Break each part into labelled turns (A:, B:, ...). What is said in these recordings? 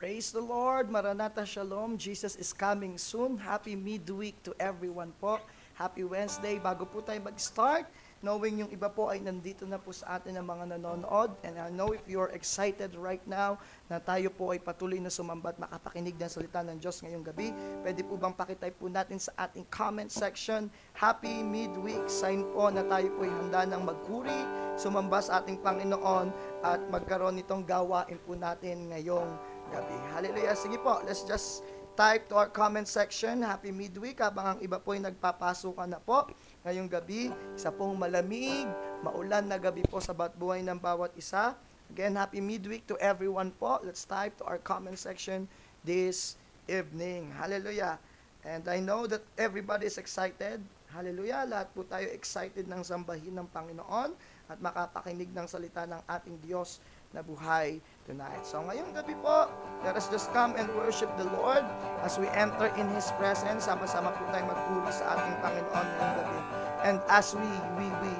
A: Praise the Lord. Maranatha Shalom. Jesus is coming soon. Happy midweek to everyone po. Happy Wednesday. Bago po tayo mag-start, knowing yung iba po ay nandito na po sa atin ng mga nanonood. And I know if you're excited right now na tayo po ay patuloy na sumambat makapakinig ng salita ng Diyos ngayong gabi, pwede po bang pakitype po natin sa ating comment section, Happy Midweek. Sign po na tayo po ay handa ng magpuri, sumamba sa ating Panginoon at magkaroon nitong gawain po natin ngayong gabi. Hallelujah. Sige po, let's just type to our comment section. Happy midweek habang ang iba po ay nagpapasukan na po ngayong gabi. Isa pong malamig, maulan na gabi po sa bawat buhay ng bawat isa. Again, happy midweek to everyone po. Let's type to our comment section this evening. Hallelujah. And I know that everybody is excited. Hallelujah. Lahat po tayo excited ng sambahin ng Panginoon at makapakinig ng salita ng ating Diyos na buhay tonight. So ngayong gabi po, let us just come and worship the Lord as we enter in His presence. Sama-sama po tayo magpuri sa ating Panginoon ngayong gabi. And as we, we, we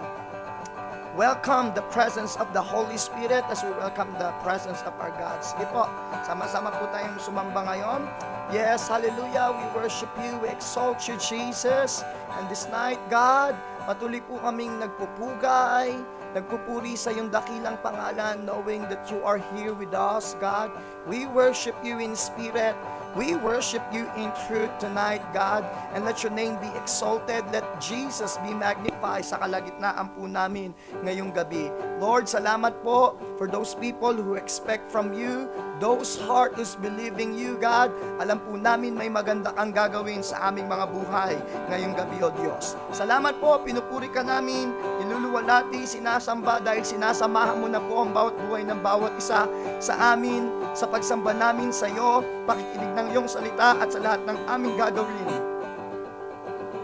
A: welcome the presence of the Holy Spirit as we welcome the presence of our God. Sige po, sama-sama po tayong sumamba ngayon. Yes, hallelujah, we worship you, we exalt you, Jesus. And this night, God, patuloy po kaming nagpupugay, Nagpupuri sa iyong dakilang pangalan, knowing that you are here with us, God. We worship you in spirit. We worship you in truth tonight, God, and let your name be exalted. Let Jesus be magnified sa kalagitnaan po namin ngayong gabi. Lord, salamat po for those people who expect from you, those heart who's believing you, God. Alam po namin may maganda kang gagawin sa aming mga buhay ngayong gabi, O Diyos. Salamat po, pinupuri ka namin, niluluwalati, sinasamba dahil sinasamahan mo na po ang bawat buhay ng bawat isa sa amin, sa pagsamba namin sa iyo, pakikinig ng iyong salita at sa lahat ng aming gagawin.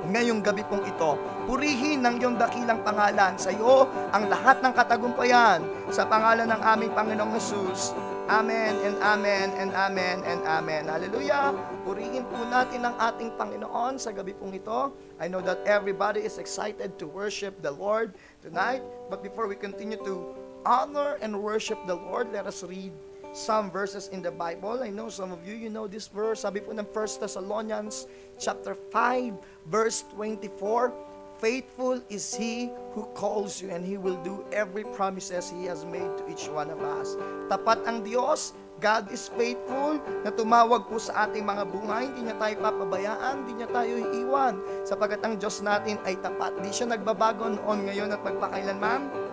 A: Ngayong gabi pong ito, purihin ng iyong dakilang pangalan sa iyo ang lahat ng katagumpayan sa pangalan ng aming Panginoong Jesus. Amen and amen and amen and amen. Hallelujah. Purihin po natin ang ating Panginoon sa gabi pong ito. I know that everybody is excited to worship the Lord tonight. But before we continue to honor and worship the Lord, let us read some verses in the Bible. I know some of you, you know this verse. Sabi po ng 1 Thessalonians chapter 5, verse 24, Faithful is He who calls you and He will do every promises He has made to each one of us. Tapat ang Diyos, God is faithful na tumawag po sa ating mga buhay. Hindi niya tayo papabayaan, hindi niya tayo iiwan. Sapagat ang Diyos natin ay tapat. Hindi siya nagbabago noon, ngayon at magpakailanman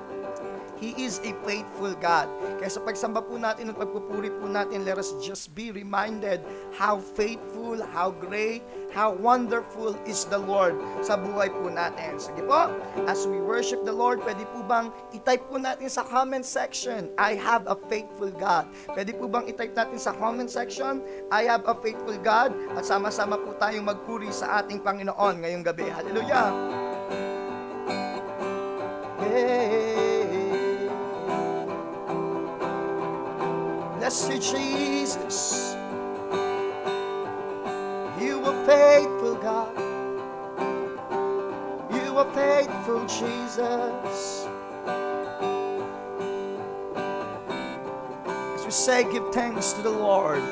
A: He is a faithful God. Kaya sa pagsamba po natin at pagpupuri po natin, let us just be reminded how faithful, how great, how wonderful is the Lord sa buhay po natin. Sige po, as we worship the Lord, pwede po bang itype po natin sa comment section, I have a faithful God. Pwede po bang itype natin sa comment section, I have a faithful God, at sama-sama po tayong magpuri sa ating Panginoon ngayong gabi. Hallelujah! Yeah. Bless you, Jesus. You are faithful, God. You are faithful, Jesus. As we say, give thanks to the Lord.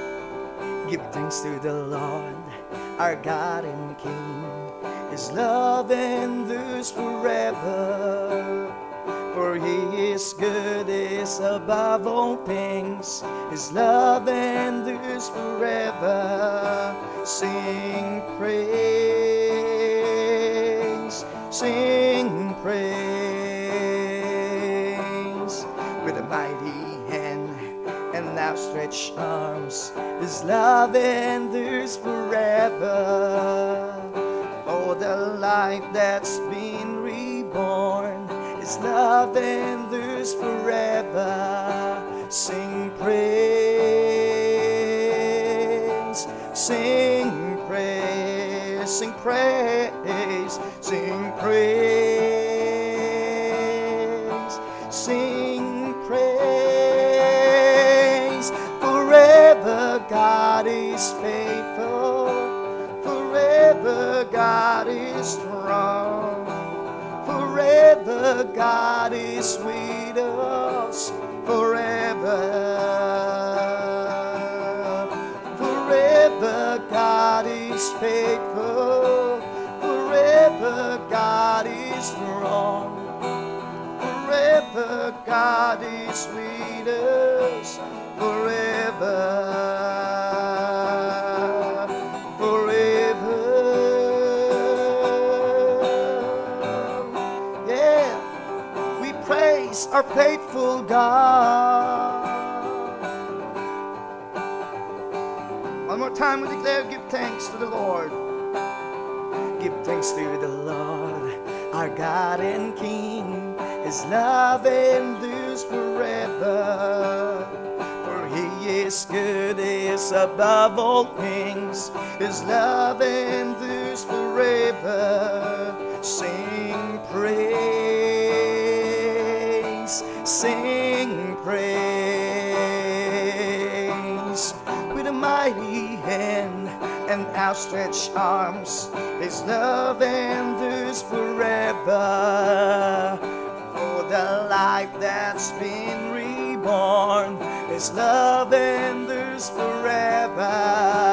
A: Give thanks to the Lord, our God and King. His love endures forever. For he is good, is above all things. His love endures forever. Sing praise, sing praise. With a mighty hand and outstretched arms, His love endures forever. For the life that's been reborn his love endures forever. Sing praise, sing praise, sing praise, sing praise, the God is with us forever. Forever God is faithful. Forever God is strong. Forever God is with us forever. Faithful God. One more time we declare, give thanks to the Lord. Give thanks to the Lord, our God and King. His love endures forever. For he is good, is above all things. His love endures forever. Sing praise, sing praise with a mighty hand and outstretched arms. His love endures forever. For the life that's been reborn, His love endures forever.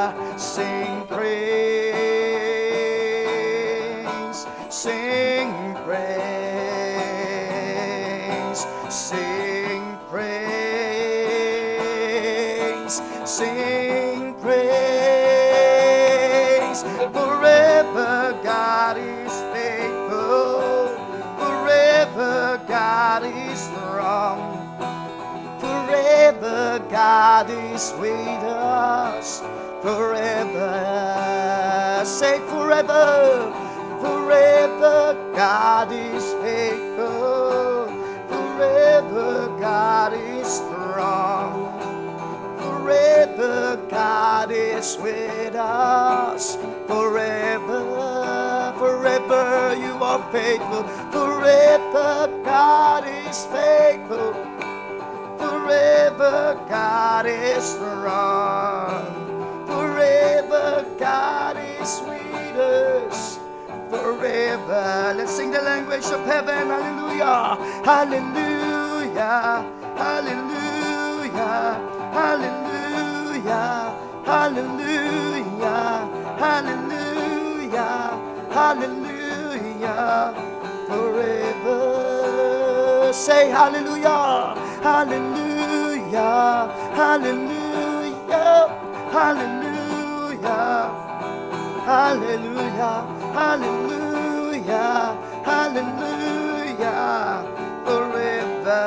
A: God is with us. Forever. Say forever. Forever God is faithful. Forever God is strong. Forever God is with us. Forever. Forever you are faithful. Forever God is faithful. Forever God is strong. Forever God is us. Forever. Let's sing the language of heaven. Hallelujah. Hallelujah. Hallelujah. Hallelujah. Hallelujah. Hallelujah. Hallelujah. Forever. Say hallelujah. Hallelujah. Hallelujah. Hallelujah. Hallelujah. Hallelujah. Hallelujah. Forever.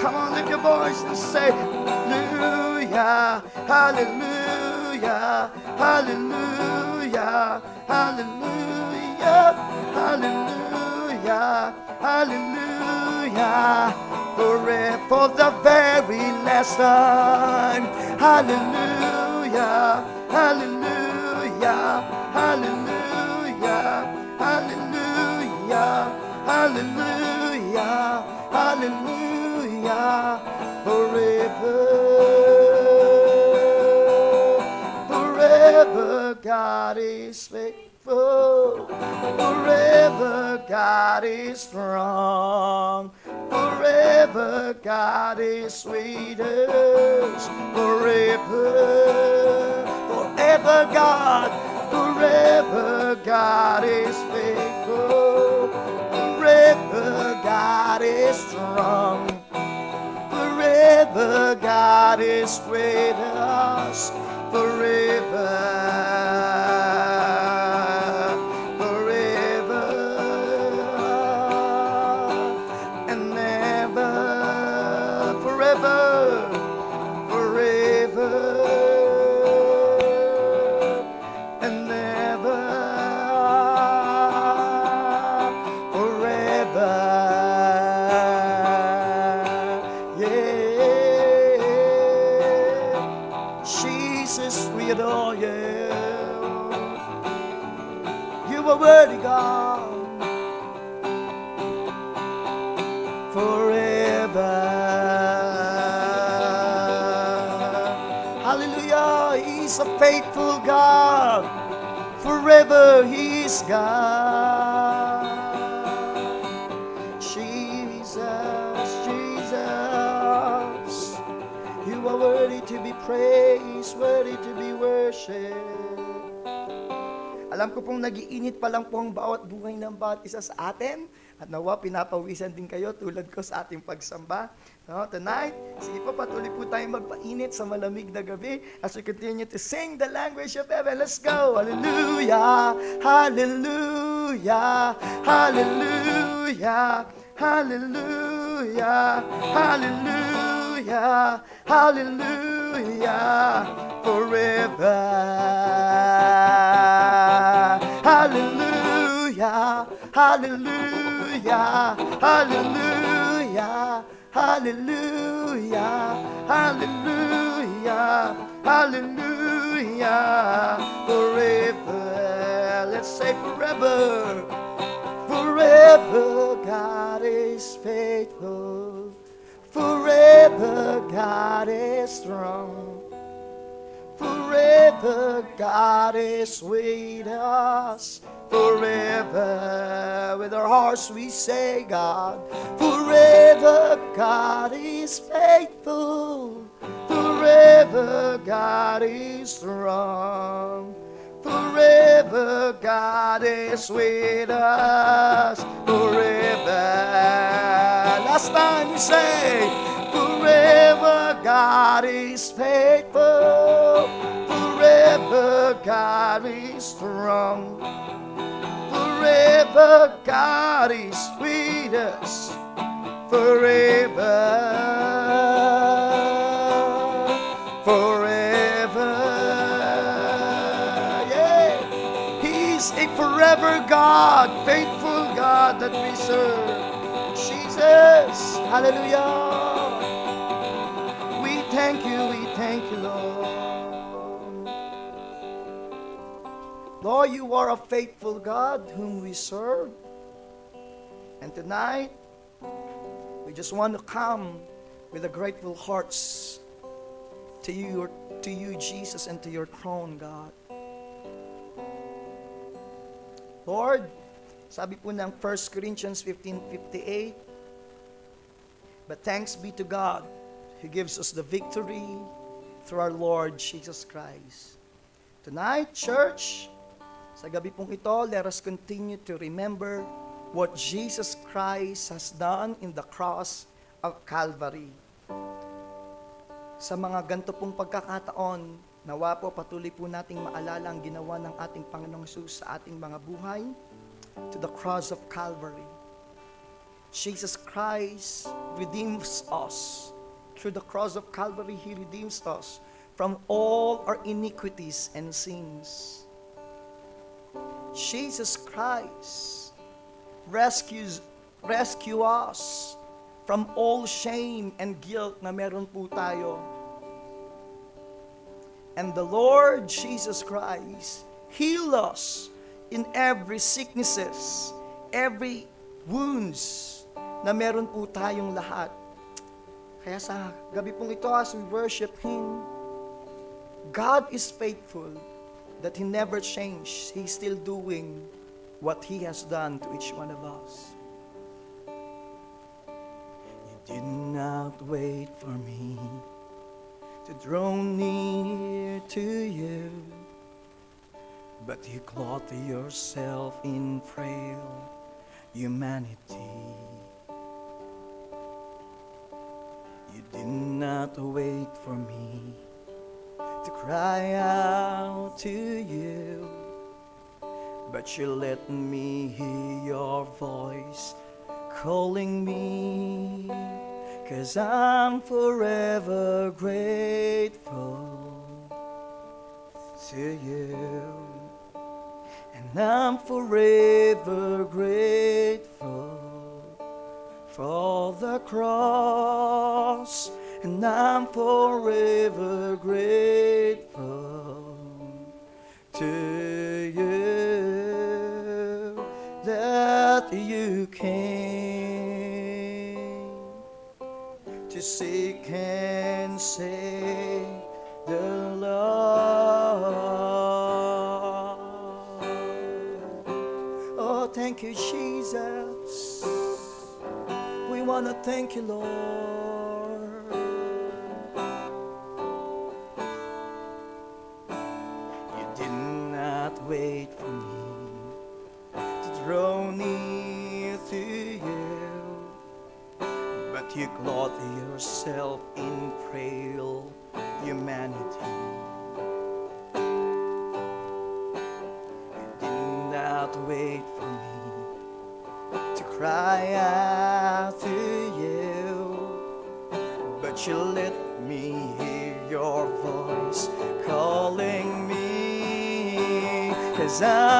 A: Come on, lift your voice and say hallelujah. Hallelujah. Hallelujah. Hallelujah. Hallelujah. Hallelujah. Forever for the very last time. Hallelujah. Hallelujah. Hallelujah. Hallelujah. Hallelujah. Hallelujah. Forever. Forever God is faithful. Forever God is strong. Forever God is us. Forever. Forever God. Forever God is faithful. Forever God is strong. Forever God is with us. Forever. Hallelujah. He's a faithful God. Forever He is God. Jesus, Jesus. You are worthy to be praised, worthy to be worshipped. Alam ko pong nagiinit pa lang po ang bawat buhay ng bawat isa sa atin. At nawa, pinapawisan din kayo tulad ko sa ating pagsamba. No, tonight, sige po, patuloy po tayong magpainit sa malamig na gabi as we continue to sing the language of heaven. Let's go! Hallelujah! Hallelujah! Hallelujah! Hallelujah! Hallelujah! Hallelujah! Forever! Hallelujah! Hallelujah! Hallelujah! Hallelujah! Hallelujah! Hallelujah! Forever! Let's say forever! Forever God is faithful. Forever God is strong. Forever God is with us. Forever with our hearts we say God. Forever God is faithful. Forever God is strong. Forever God is with us. Forever. Last time we say, Forever God is faithful. Forever God is strong. Forever God is with us. Forever. Forever. Yeah. He's a forever God, faithful God that we serve. Jesus. Hallelujah. Thank you, we thank you, Lord. Lord, you are a faithful God whom we serve. And tonight, we just want to come with a grateful hearts to you, to you, Jesus, and to your throne, God. Lord, sabi po ng 1 Corinthians 15.58, But thanks be to God who gives us the victory through our Lord Jesus Christ. Tonight, church, sa gabi pong ito, let us continue to remember what Jesus Christ has done in the cross of Calvary. Sa mga ganito pong pagkakataon, nawa po patuloy po nating maalala ang ginawa ng ating Panginoong Jesus sa ating mga buhay to the cross of Calvary. Jesus Christ redeems us. Through the cross of Calvary, He redeems us from all our iniquities and sins. Jesus Christ rescues rescue us from all shame and guilt na meron po tayo. And the Lord Jesus Christ heal us in every sicknesses, every wounds na meron po tayong lahat. Kaya sa gabi pong ito as we worship Him, God is faithful that He never changed. He's still doing what He has done to each one of us. You did not wait for me to draw near to you, but you clothed yourself in frail humanity. You did not wait for me to cry out to you, but you let me hear your voice calling me, cause I'm forever grateful to you. And I'm forever grateful for the cross, and I'm forever grateful to you that you came to seek and save the Lord. Oh, thank you, wanna thank you, Lord. You did not wait for me to draw near to you, but you clothed yourself in frail humanity. casa.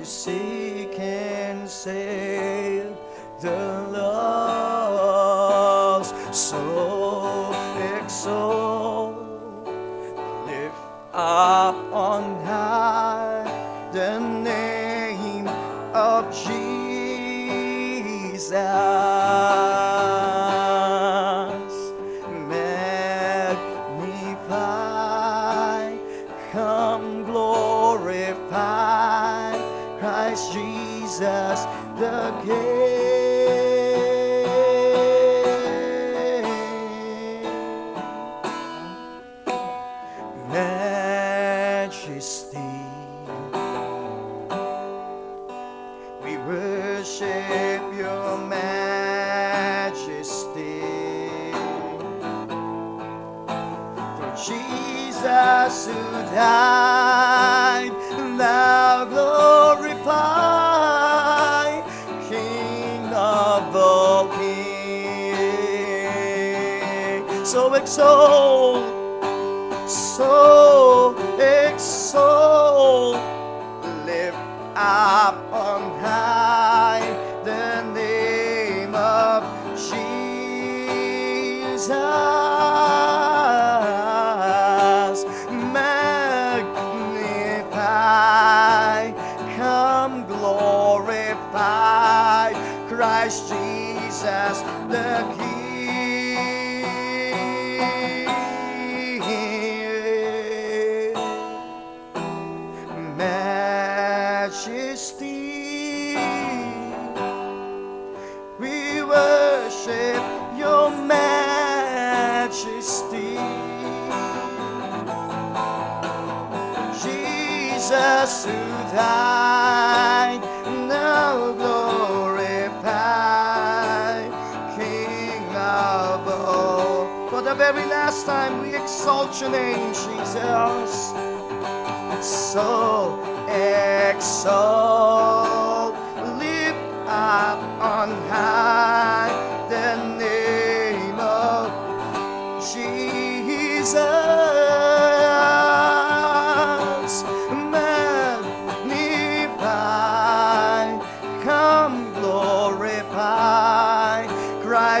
A: you seek and save the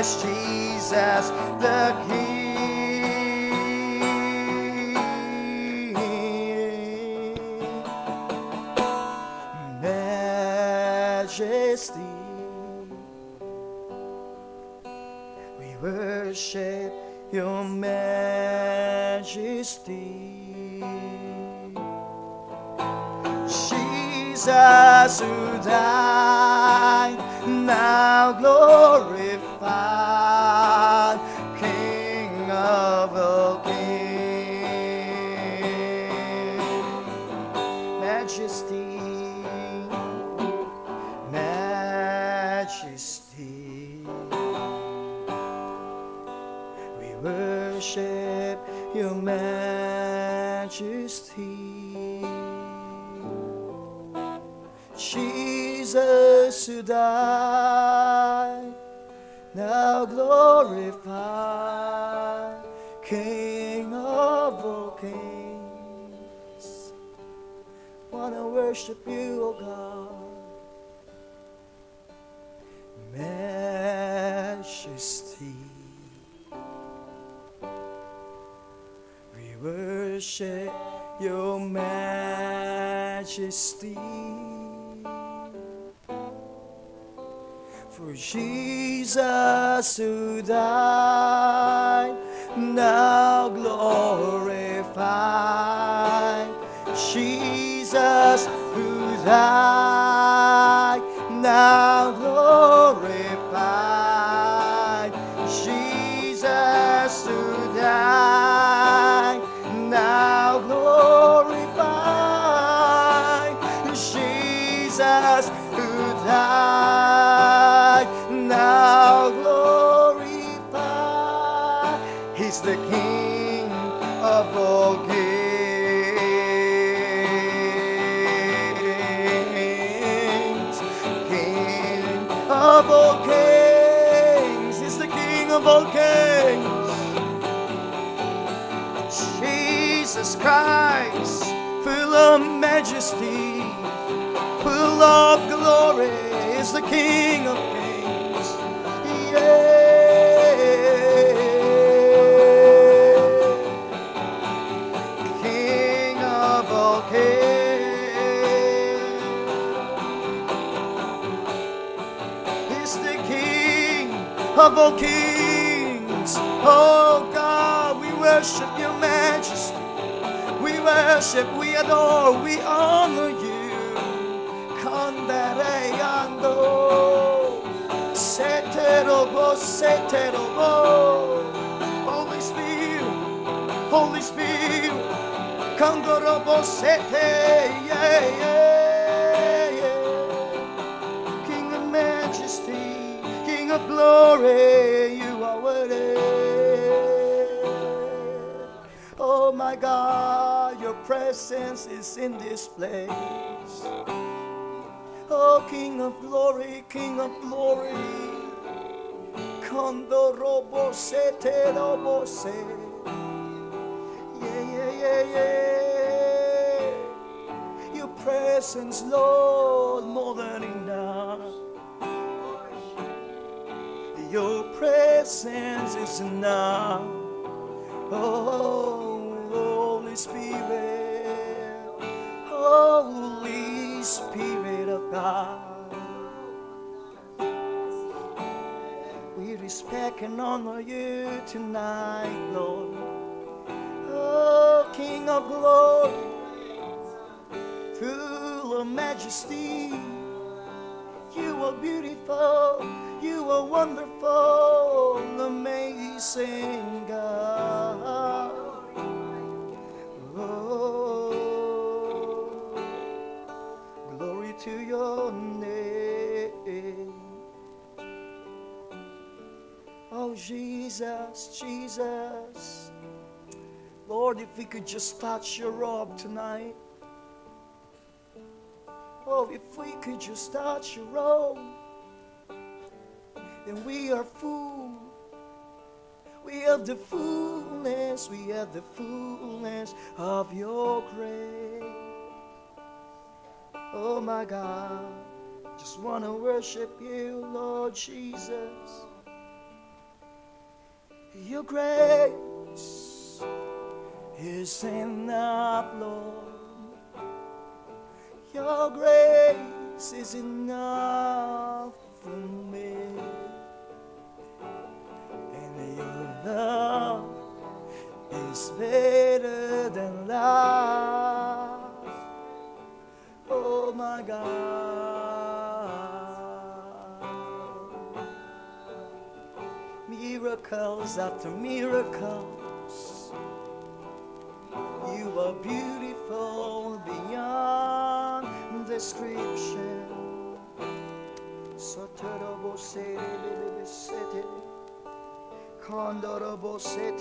A: Christ Jesus the King. Majesty, we worship your majesty. Jesus who died, now worship you, O God. Majesty. We worship your majesty. For Jesus who died, now glorified. Jesus now glorified. Jesus died, now glorified. Jesus died, now glorified. He's the King of. Jesus Christ, full of majesty, full of glory, is the King of kings. Of all kings. Oh God, we worship your majesty. We worship, we adore, we honor you. Kandere ando, seterobo, seterobo. Holy Spirit, Holy Spirit, kandorobo, sete, yeah, yeah, glory, you are worthy. Oh my God, your presence is in this place. Oh King of glory, King of glory. Robo se te robo se. Yeah, yeah, yeah, yeah. Your presence, Lord, more than enough. Your presence is enough. Oh, Holy Spirit, Holy Spirit of God. We respect and honor you tonight, Lord. Oh, King of glory, full of majesty. You are beautiful, you are wonderful, amazing God. Oh, glory to your name. Oh, Jesus, Jesus. Lord, if we could just touch your robe tonight. Oh, if we could just touch your robe, then we are full. We have the fullness, we have the fullness of your grace. Oh my God, just want to worship you, Lord Jesus. Your grace is enough, Lord. Your grace is enough for me. Love is better than life. Oh my God. Miracles after miracles.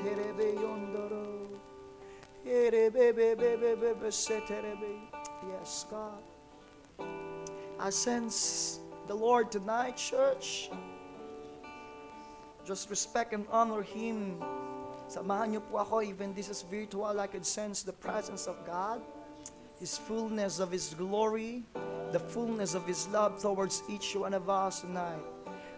A: Yondoro. Yes, God. I sense the Lord tonight, church. Just respect and honor Him. Samahan niyo po ako, even this is virtual, I could sense the presence of God, His fullness of His glory, the fullness of His love towards each one of us tonight.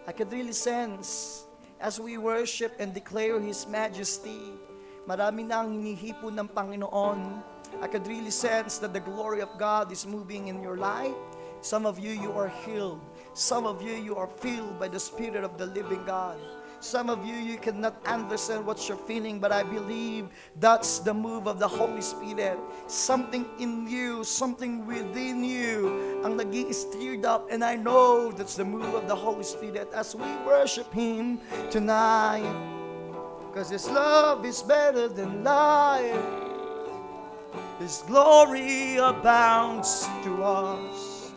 A: I could really sense as we worship and declare His majesty, marami na ang hinihipon ng Panginoon. I could really sense that the glory of God is moving in your life. Some of you, you are healed. Some of you, you are filled by the Spirit of the living God. Some of you, you cannot understand what you're feeling, but I believe that's the move of the Holy Spirit. Something in you, something within you, ang nag stirred up, and I know that's the move of the Holy Spirit as we worship Him tonight. Because His love is better than life. His glory abounds to us.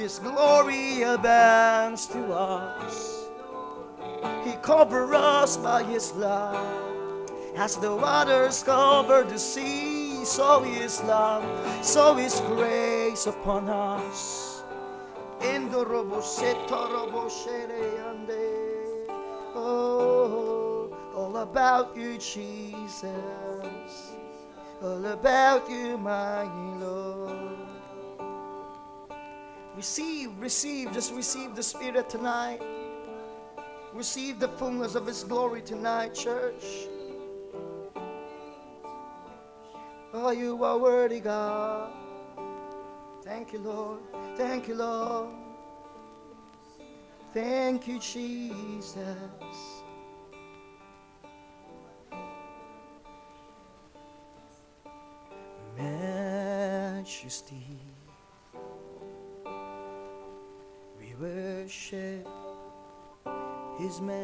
A: His glory abounds to us. He covered us by His love. As the waters cover the sea, so His love, so His grace upon us. Oh, all about you, Jesus. All about you, my Lord. Receive, receive, just receive the Spirit tonight. Receive the fullness of His glory tonight, church. Oh, you are worthy, God. Thank you, Lord. Thank you, Lord. Thank you, Jesus. Majesty, we worship His Majesty.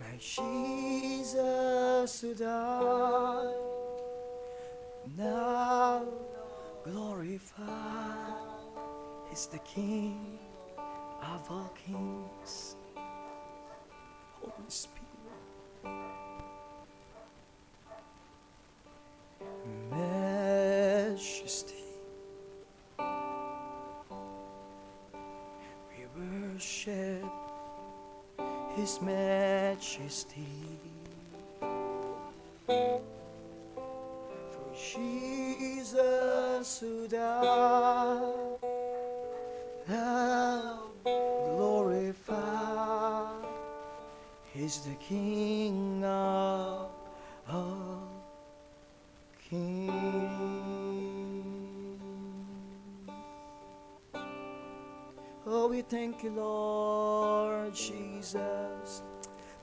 A: My Jesus who died, now glorified, is the King of all kings. Holy Spirit. His Majesty. For Jesus who died, now glorified, is the King of thank you, Lord Jesus.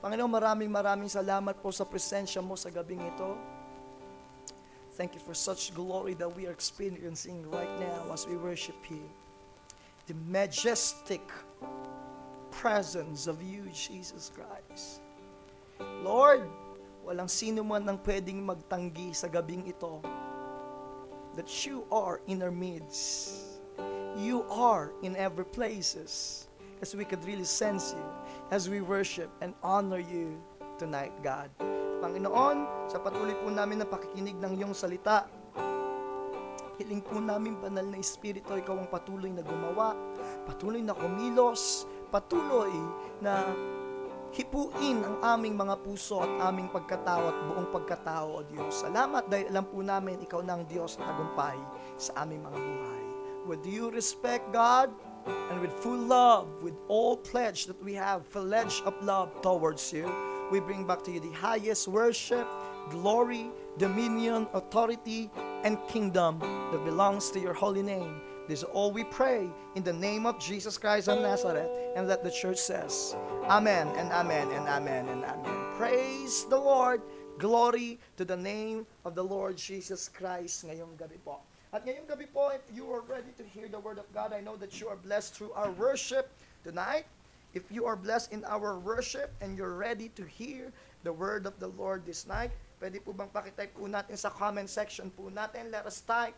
A: Panginoon, maraming maraming salamat po sa presensya mo sa gabing ito. Thank you for such glory that we are experiencing right now as we worship you. The majestic presence of you, Jesus Christ. Lord, walang sino man ang pwedeng magtanggi sa gabing ito that you are in our midst. You are in every places as we could really sense you as we worship and honor you tonight, God. Panginoon, sa patuloy po namin na pakikinig ng iyong salita, hiling po namin banal na Espiritu, ikaw ang patuloy na gumawa, patuloy na kumilos, patuloy na hipuin ang aming mga puso at aming pagkatao at buong pagkatao, O Diyos. Salamat dahil alam po namin ikaw na ang Diyos na tagumpay sa aming mga buhay. With due respect, God, and with full love, with all pledge that we have, pledge of love towards you, we bring back to you the highest worship, glory, dominion, authority, and kingdom that belongs to your holy name. This is all we pray in the name of Jesus Christ of Nazareth, and that the church says, Amen and Amen and Amen and Amen. Praise the Lord. Glory to the name of the Lord Jesus Christ ngayong gabi po. At ngayong gabi po, if you are ready to hear the Word of God, I know that you are blessed through our worship tonight. If you are blessed in our worship and you're ready to hear the Word of the Lord this night, pwede po bang pakitype po natin sa comment section po natin. Let us type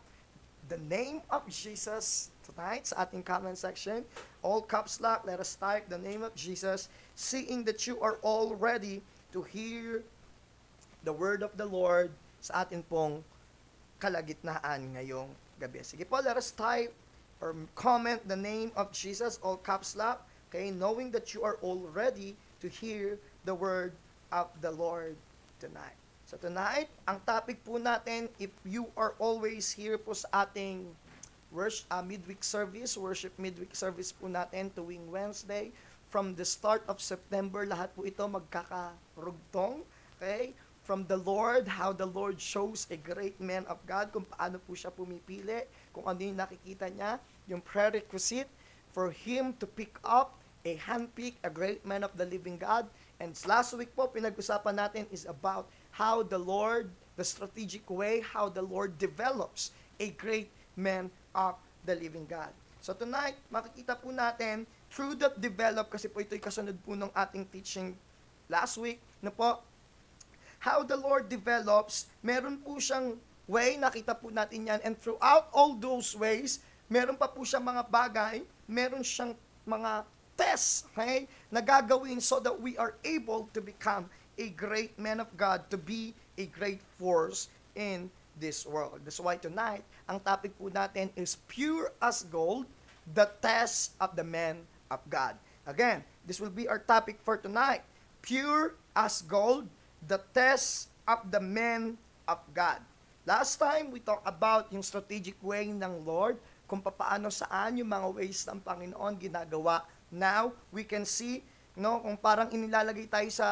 A: the name of Jesus tonight sa ating comment section. All caps lock, let us type the name of Jesus, seeing that you are all ready to hear the word of the Lord sa atin pong kalagitnaan ngayong gabi. Sige po, let us type or comment the name of Jesus, all caps lock, okay, knowing that you are all ready to hear the word of the Lord tonight. So tonight, ang topic po natin, if you are always here po sa ating worship, uh, midweek service, worship midweek service po natin tuwing Wednesday, from the start of September, lahat po ito magkakarugtong, okay? From the Lord, how the Lord shows a great man of God, kung paano po siya pumipili, kung ano yung nakikita niya, yung prerequisite for him to pick up a handpick, a great man of the living God. And last week po, pinag-usapan natin is about how the Lord, the strategic way, how the Lord develops a great man of the living God. So tonight, makikita po natin, through that develop, kasi po ito'y kasunod po ng ating teaching last week, na po, how the Lord develops, meron po siyang way, nakita po natin yan, and throughout all those ways, meron pa po siyang mga bagay, meron siyang mga tests, okay, na gagawin so that we are able to become a great man of God, to be a great force in this world. That's why tonight, ang topic po natin is pure as gold, the test of the man of God. Again, this will be our topic for tonight. Pure as gold, the test of the men of God. Last time, we talked about yung strategic way ng Lord, kung paano saan yung mga ways ng Panginoon ginagawa. Now, we can see, no, kung parang inilalagay tayo sa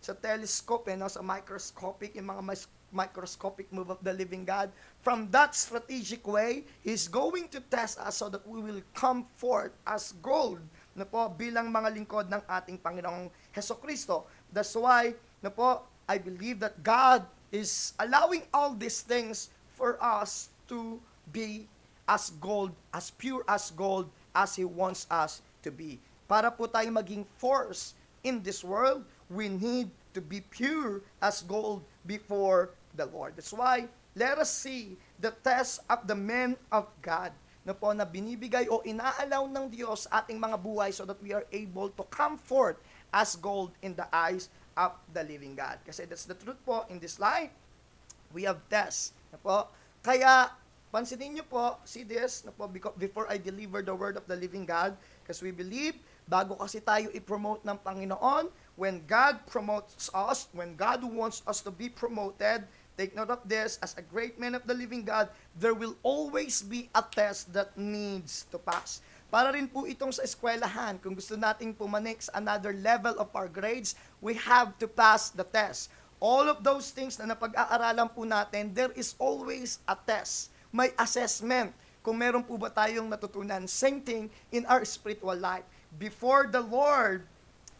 A: sa telescope, eh, no, sa microscopic, yung mga mas- microscopic move of the living God. From that strategic way, He's going to test us so that we will come forth as gold na po bilang mga lingkod ng ating Panginoong Heso Kristo. That's why na po, I believe that God is allowing all these things for us to be as gold, as pure as gold as He wants us to be. Para po tayo maging force in this world, we need to be pure as gold before the Lord. That's why, let us see the test of the men of God na po na binibigay o inaalaw ng Diyos ating mga buhay so that we are able to come forth as gold in the eyes of the living God. Kasi that's the truth po in this life. We have tests. Na po. Kaya, pansinin niyo po, see this, na po, before I deliver the word of the living God, because we believe, bago kasi tayo i-promote ng Panginoon, when God promotes us, when God wants us to be promoted, take note of this, as a great man of the living God, there will always be a test that needs to pass. Para rin po itong sa eskwelahan, kung gusto nating pumanik sa another level of our grades, we have to pass the test. All of those things na napag-aaralan po natin, there is always a test. May assessment kung meron po ba tayong natutunan. Same thing in our spiritual life. Before the Lord,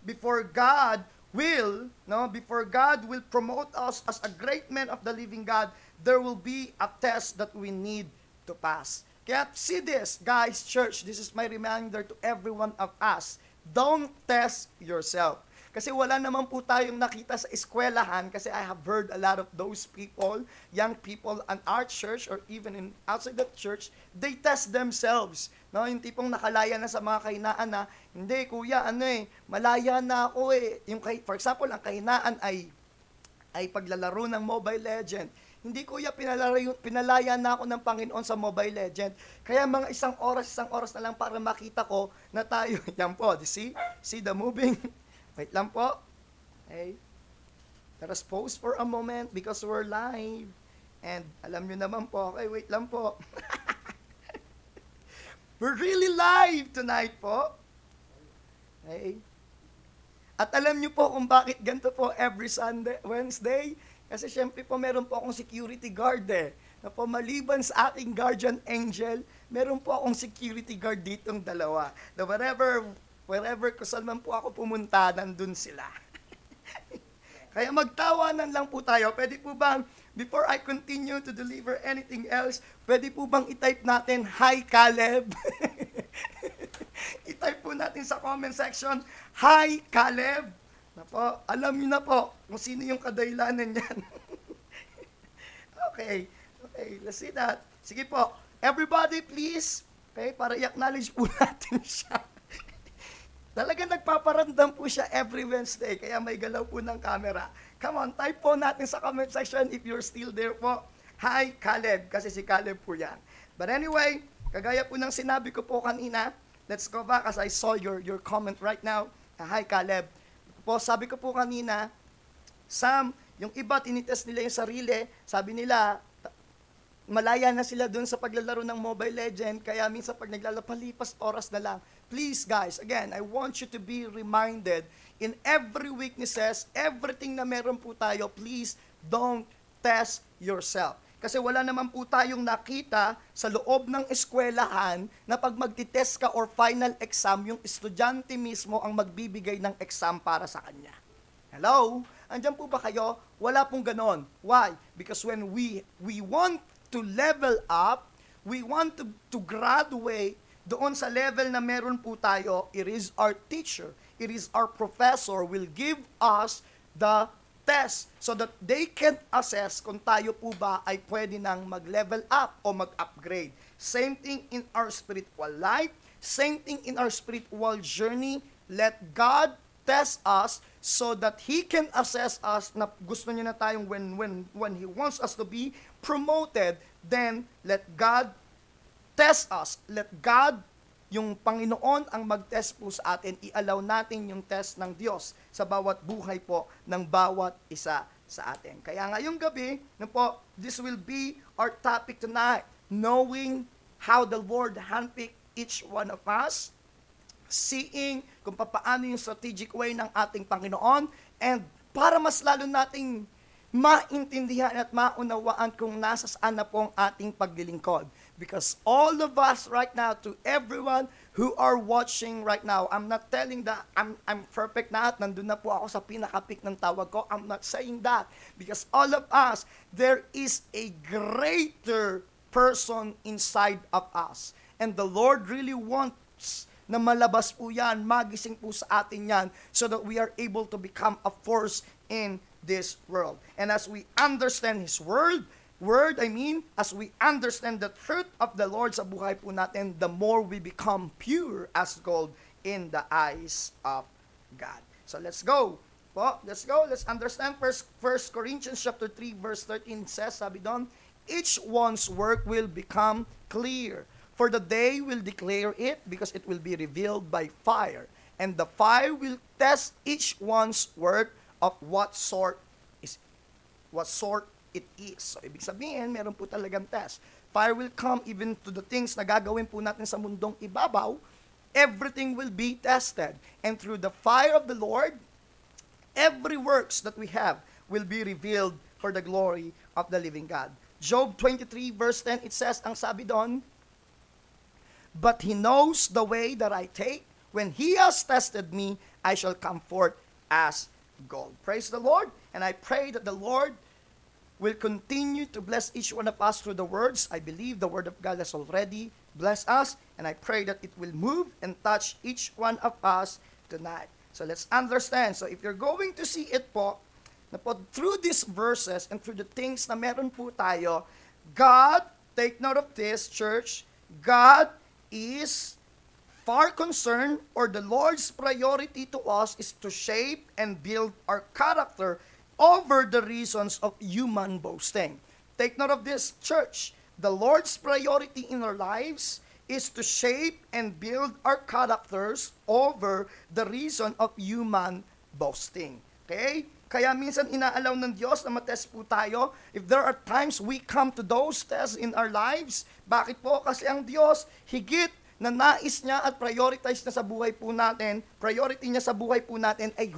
A: before God will, no, before God will promote us as a great man of the living God, there will be a test that we need to pass. Kaya see this, guys, church, this is my reminder to every one of us. Don't test yourself. Kasi wala naman po tayong nakita sa eskwelahan kasi I have heard a lot of those people, young people in our church or even in outside the church, they test themselves. No, yung tipong nakalaya na sa mga kahinaan na, hindi kuya, ano eh, malaya na ako eh. Yung, for example, ang kahinaan ay ay paglalaro ng Mobile Legend. Hindi kuya, pinalaya, pinalaya na ako ng Panginoon sa Mobile Legend. Kaya mga isang oras, isang oras na lang para makita ko na tayo. Yan po, see? See the moving? Wait lang po. Okay. Let us pause for a moment because we're live. And alam nyo naman po, okay, wait lang po. we're really live tonight po. Okay. At alam nyo po kung bakit ganito po every Sunday, Wednesday, kasi syempre po meron po akong security guard eh. Na po maliban sa aking guardian angel, meron po akong security guard ditong dalawa. Na wherever, wherever kung saan man po ako pumunta, nandun sila. Kaya magtawanan lang po tayo. Pwede po bang, before I continue to deliver anything else, pwede po bang i-type natin, Hi Caleb? i-type po natin sa comment section, Hi Caleb! Na po, alam niyo na po kung sino yung kadailanan niyan. okay, okay, let's see that. Sige po, everybody please, okay, para i-acknowledge po natin siya. Talagang nagpaparamdam po siya every Wednesday, kaya may galaw po ng camera. Come on, type po natin sa comment section if you're still there po. Hi, Caleb, kasi si Caleb po yan. But anyway, kagaya po ng sinabi ko po kanina, let's go back as I saw your, your comment right now. Hi, Caleb po, sabi ko po kanina, Sam, yung iba tinitest nila yung sarili, sabi nila, malaya na sila dun sa paglalaro ng Mobile Legend, kaya minsan pag naglalapalipas oras na lang. Please guys, again, I want you to be reminded in every weaknesses, everything na meron po tayo, please don't test yourself. Kasi wala naman po tayong nakita sa loob ng eskwelahan na pag magtitest ka or final exam, yung estudyante mismo ang magbibigay ng exam para sa kanya. Hello? Andiyan po ba kayo? Wala pong ganon. Why? Because when we we want to level up, we want to, to graduate doon sa level na meron po tayo, it is our teacher, it is our professor will give us the test so that they can assess kung tayo po ba ay pwede nang mag-level up o mag-upgrade. Same thing in our spiritual life, same thing in our spiritual journey. Let God test us so that He can assess us na gusto niya na tayong when, when, when He wants us to be promoted, then let God test us. Let God yung Panginoon ang mag-test po sa atin, i-allow natin yung test ng Diyos sa bawat buhay po ng bawat isa sa atin. Kaya ngayong gabi, na po, this will be our topic tonight, knowing how the Lord handpicked each one of us, seeing kung paano yung strategic way ng ating Panginoon, and para mas lalo nating maintindihan at maunawaan kung nasa saan na po ang ating paglilingkod. Because all of us right now, to everyone who are watching right now, I'm not telling that I'm, I'm perfect na at nandun na po ako sa pinakapik ng tawag ko. I'm not saying that. Because all of us, there is a greater person inside of us. And the Lord really wants na malabas po yan, magising po sa atin yan, so that we are able to become a force in this world. And as we understand His Word, word, I mean, as we understand the truth of the Lord sa buhay po natin, the more we become pure as gold in the eyes of God. So let's go. Po, let's go. Let's understand first First Corinthians chapter 3 verse 13 says, sabi doon, each one's work will become clear. For the day will declare it because it will be revealed by fire. And the fire will test each one's work of what sort is what sort it is. So, ibig sabihin, meron po talagang test. Fire will come even to the things na gagawin po natin sa mundong ibabaw. Everything will be tested. And through the fire of the Lord, every works that we have will be revealed for the glory of the living God. Job 23 verse 10, it says, ang sabi doon, But he knows the way that I take. When he has tested me, I shall come forth as gold. Praise the Lord. And I pray that the Lord will continue to bless each one of us through the words. I believe the word of God has already blessed us, and I pray that it will move and touch each one of us tonight. So let's understand. So if you're going to see it po, na po through these verses and through the things na meron po tayo, God, take note of this, church, God is far concerned or the Lord's priority to us is to shape and build our character over the reasons of human boasting. Take note of this, church. The Lord's priority in our lives is to shape and build our characters over the reason of human boasting. Okay? Kaya minsan inaalaw ng Diyos na matest po tayo. If there are times we come to those tests in our lives, bakit po? Kasi ang Diyos, higit na nais niya at prioritize na sa buhay po natin, priority niya sa buhay po natin ay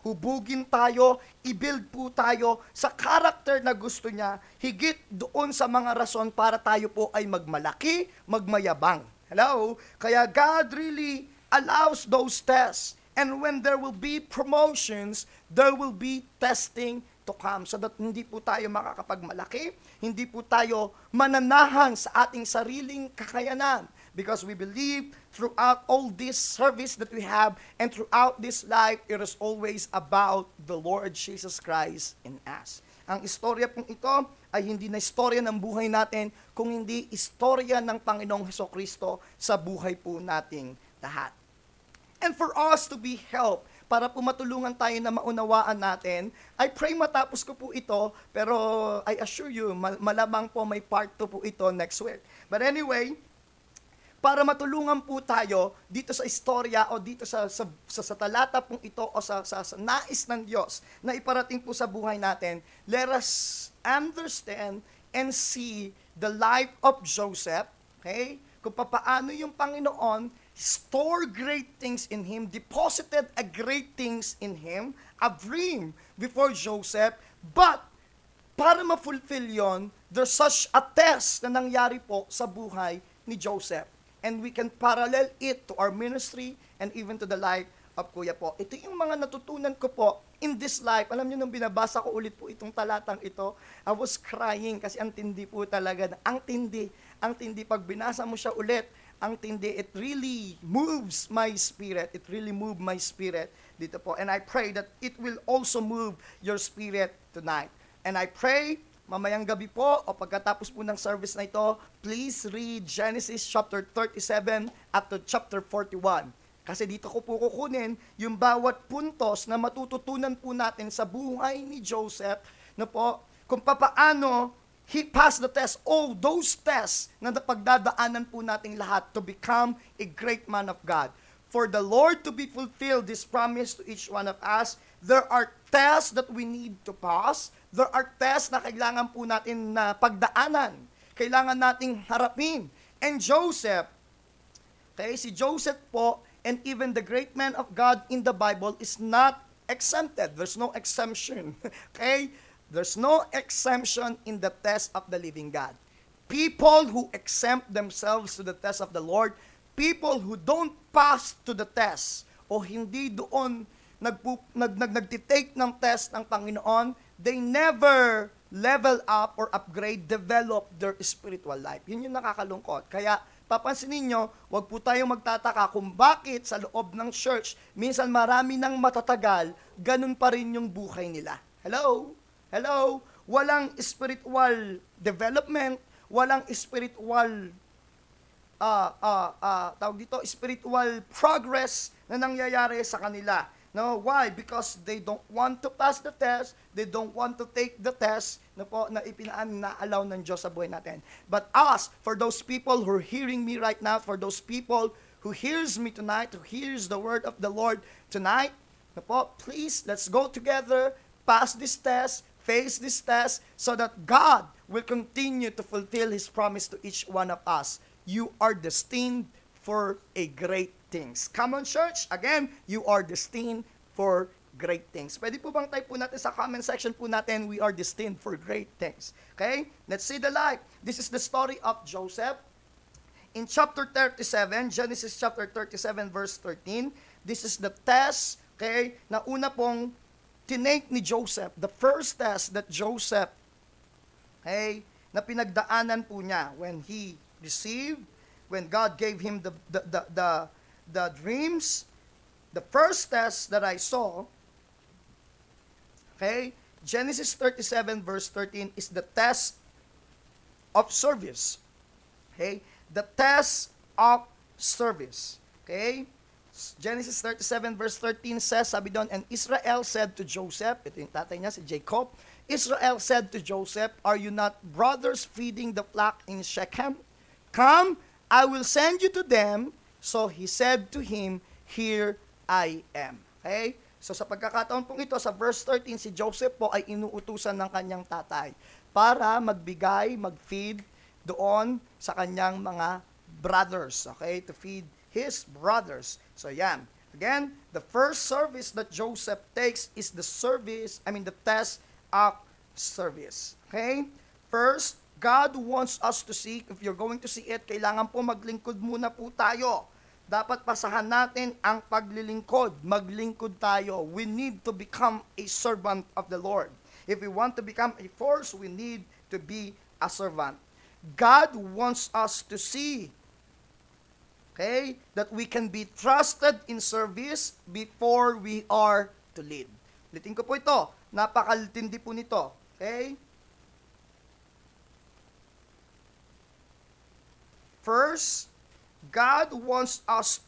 A: hubugin tayo, i-build po tayo sa character na gusto niya, higit doon sa mga rason para tayo po ay magmalaki, magmayabang. Hello? Kaya God really allows those tests. And when there will be promotions, there will be testing to come so that hindi po tayo makakapagmalaki, hindi po tayo mananahan sa ating sariling kakayanan because we believe throughout all this service that we have and throughout this life, it is always about the Lord Jesus Christ in us. Ang istorya pong ito ay hindi na istorya ng buhay natin, kung hindi istorya ng Panginoong Heso Kristo sa buhay po nating lahat. And for us to be helped, para po matulungan tayo na maunawaan natin, I pray matapos ko po ito, pero I assure you, malamang po may part 2 po ito next week. But anyway, para matulungan po tayo dito sa istorya o dito sa, sa, sa, sa talata pong ito o sa, sa, sa nais ng Diyos na iparating po sa buhay natin, let us understand and see the life of Joseph, okay? Kung paano yung Panginoon store great things in him, deposited a great things in him, a dream before Joseph, but para ma-fulfill yon, there's such a test na nangyari po sa buhay ni Joseph and we can parallel it to our ministry and even to the life of Kuya po. Ito yung mga natutunan ko po in this life. Alam niyo nung binabasa ko ulit po itong talatang ito, I was crying kasi ang tindi po talaga. Ang tindi, ang tindi. Pag binasa mo siya ulit, ang tindi, it really moves my spirit. It really moved my spirit dito po. And I pray that it will also move your spirit tonight. And I pray mamayang gabi po o pagkatapos po ng service na ito, please read Genesis chapter 37 up to chapter 41. Kasi dito ko po kukunin yung bawat puntos na matututunan po natin sa buhay ni Joseph na po kung papaano he passed the test. Oh, those tests na napagdadaanan po nating lahat to become a great man of God. For the Lord to be fulfilled this promise to each one of us, there are tests that we need to pass there are tests na kailangan po natin na pagdaanan. Kailangan nating harapin. And Joseph, okay, si Joseph po, and even the great man of God in the Bible is not exempted. There's no exemption. Okay? There's no exemption in the test of the living God. People who exempt themselves to the test of the Lord, people who don't pass to the test, o hindi doon nagpu, nag, nag, nagtitake ng test ng Panginoon, they never level up or upgrade, develop their spiritual life. Yun yung nakakalungkot. Kaya, papansinin nyo, wag po tayong magtataka kung bakit sa loob ng church, minsan marami nang matatagal, ganun pa rin yung buhay nila. Hello? Hello? Walang spiritual development, walang spiritual uh, uh, uh, tawag dito, spiritual progress na nangyayari sa kanila. No, why? Because they don't want to pass the test, they don't want to take the test na po na ipinaan na allow ng Diyos sa buhay natin. But us, for those people who are hearing me right now, for those people who hears me tonight, who hears the word of the Lord tonight, na po, please, let's go together, pass this test, face this test, so that God will continue to fulfill His promise to each one of us. You are destined for a great things. Come on, church. Again, you are destined for great things. Pwede po bang type po natin sa comment section po natin, we are destined for great things. Okay? Let's see the life. This is the story of Joseph. In chapter 37, Genesis chapter 37 verse 13, this is the test, okay, na una pong tinake ni Joseph, the first test that Joseph, okay, na pinagdaanan po niya when he received, when God gave him the, the, the, the the dreams, the first test that I saw, okay, Genesis 37 verse 13 is the test of service. Okay? The test of service. Okay? Genesis 37 verse 13 says, sabi doon, And Israel said to Joseph, ito yung tatay niya, si Jacob, Israel said to Joseph, Are you not brothers feeding the flock in Shechem? Come, I will send you to them. So he said to him, Here I am. Okay? So sa pagkakataon pong ito, sa verse 13, si Joseph po ay inuutusan ng kanyang tatay para magbigay, mag-feed doon sa kanyang mga brothers. Okay? To feed his brothers. So yan. Again, the first service that Joseph takes is the service, I mean the test of service. Okay? First, God wants us to see, if you're going to see it, kailangan po maglingkod muna po tayo. Dapat pasahan natin ang paglilingkod. Maglingkod tayo. We need to become a servant of the Lord. If we want to become a force, we need to be a servant. God wants us to see okay, that we can be trusted in service before we are to lead. Litin ko po ito. Napakalitindi po nito. Okay? First, God wants us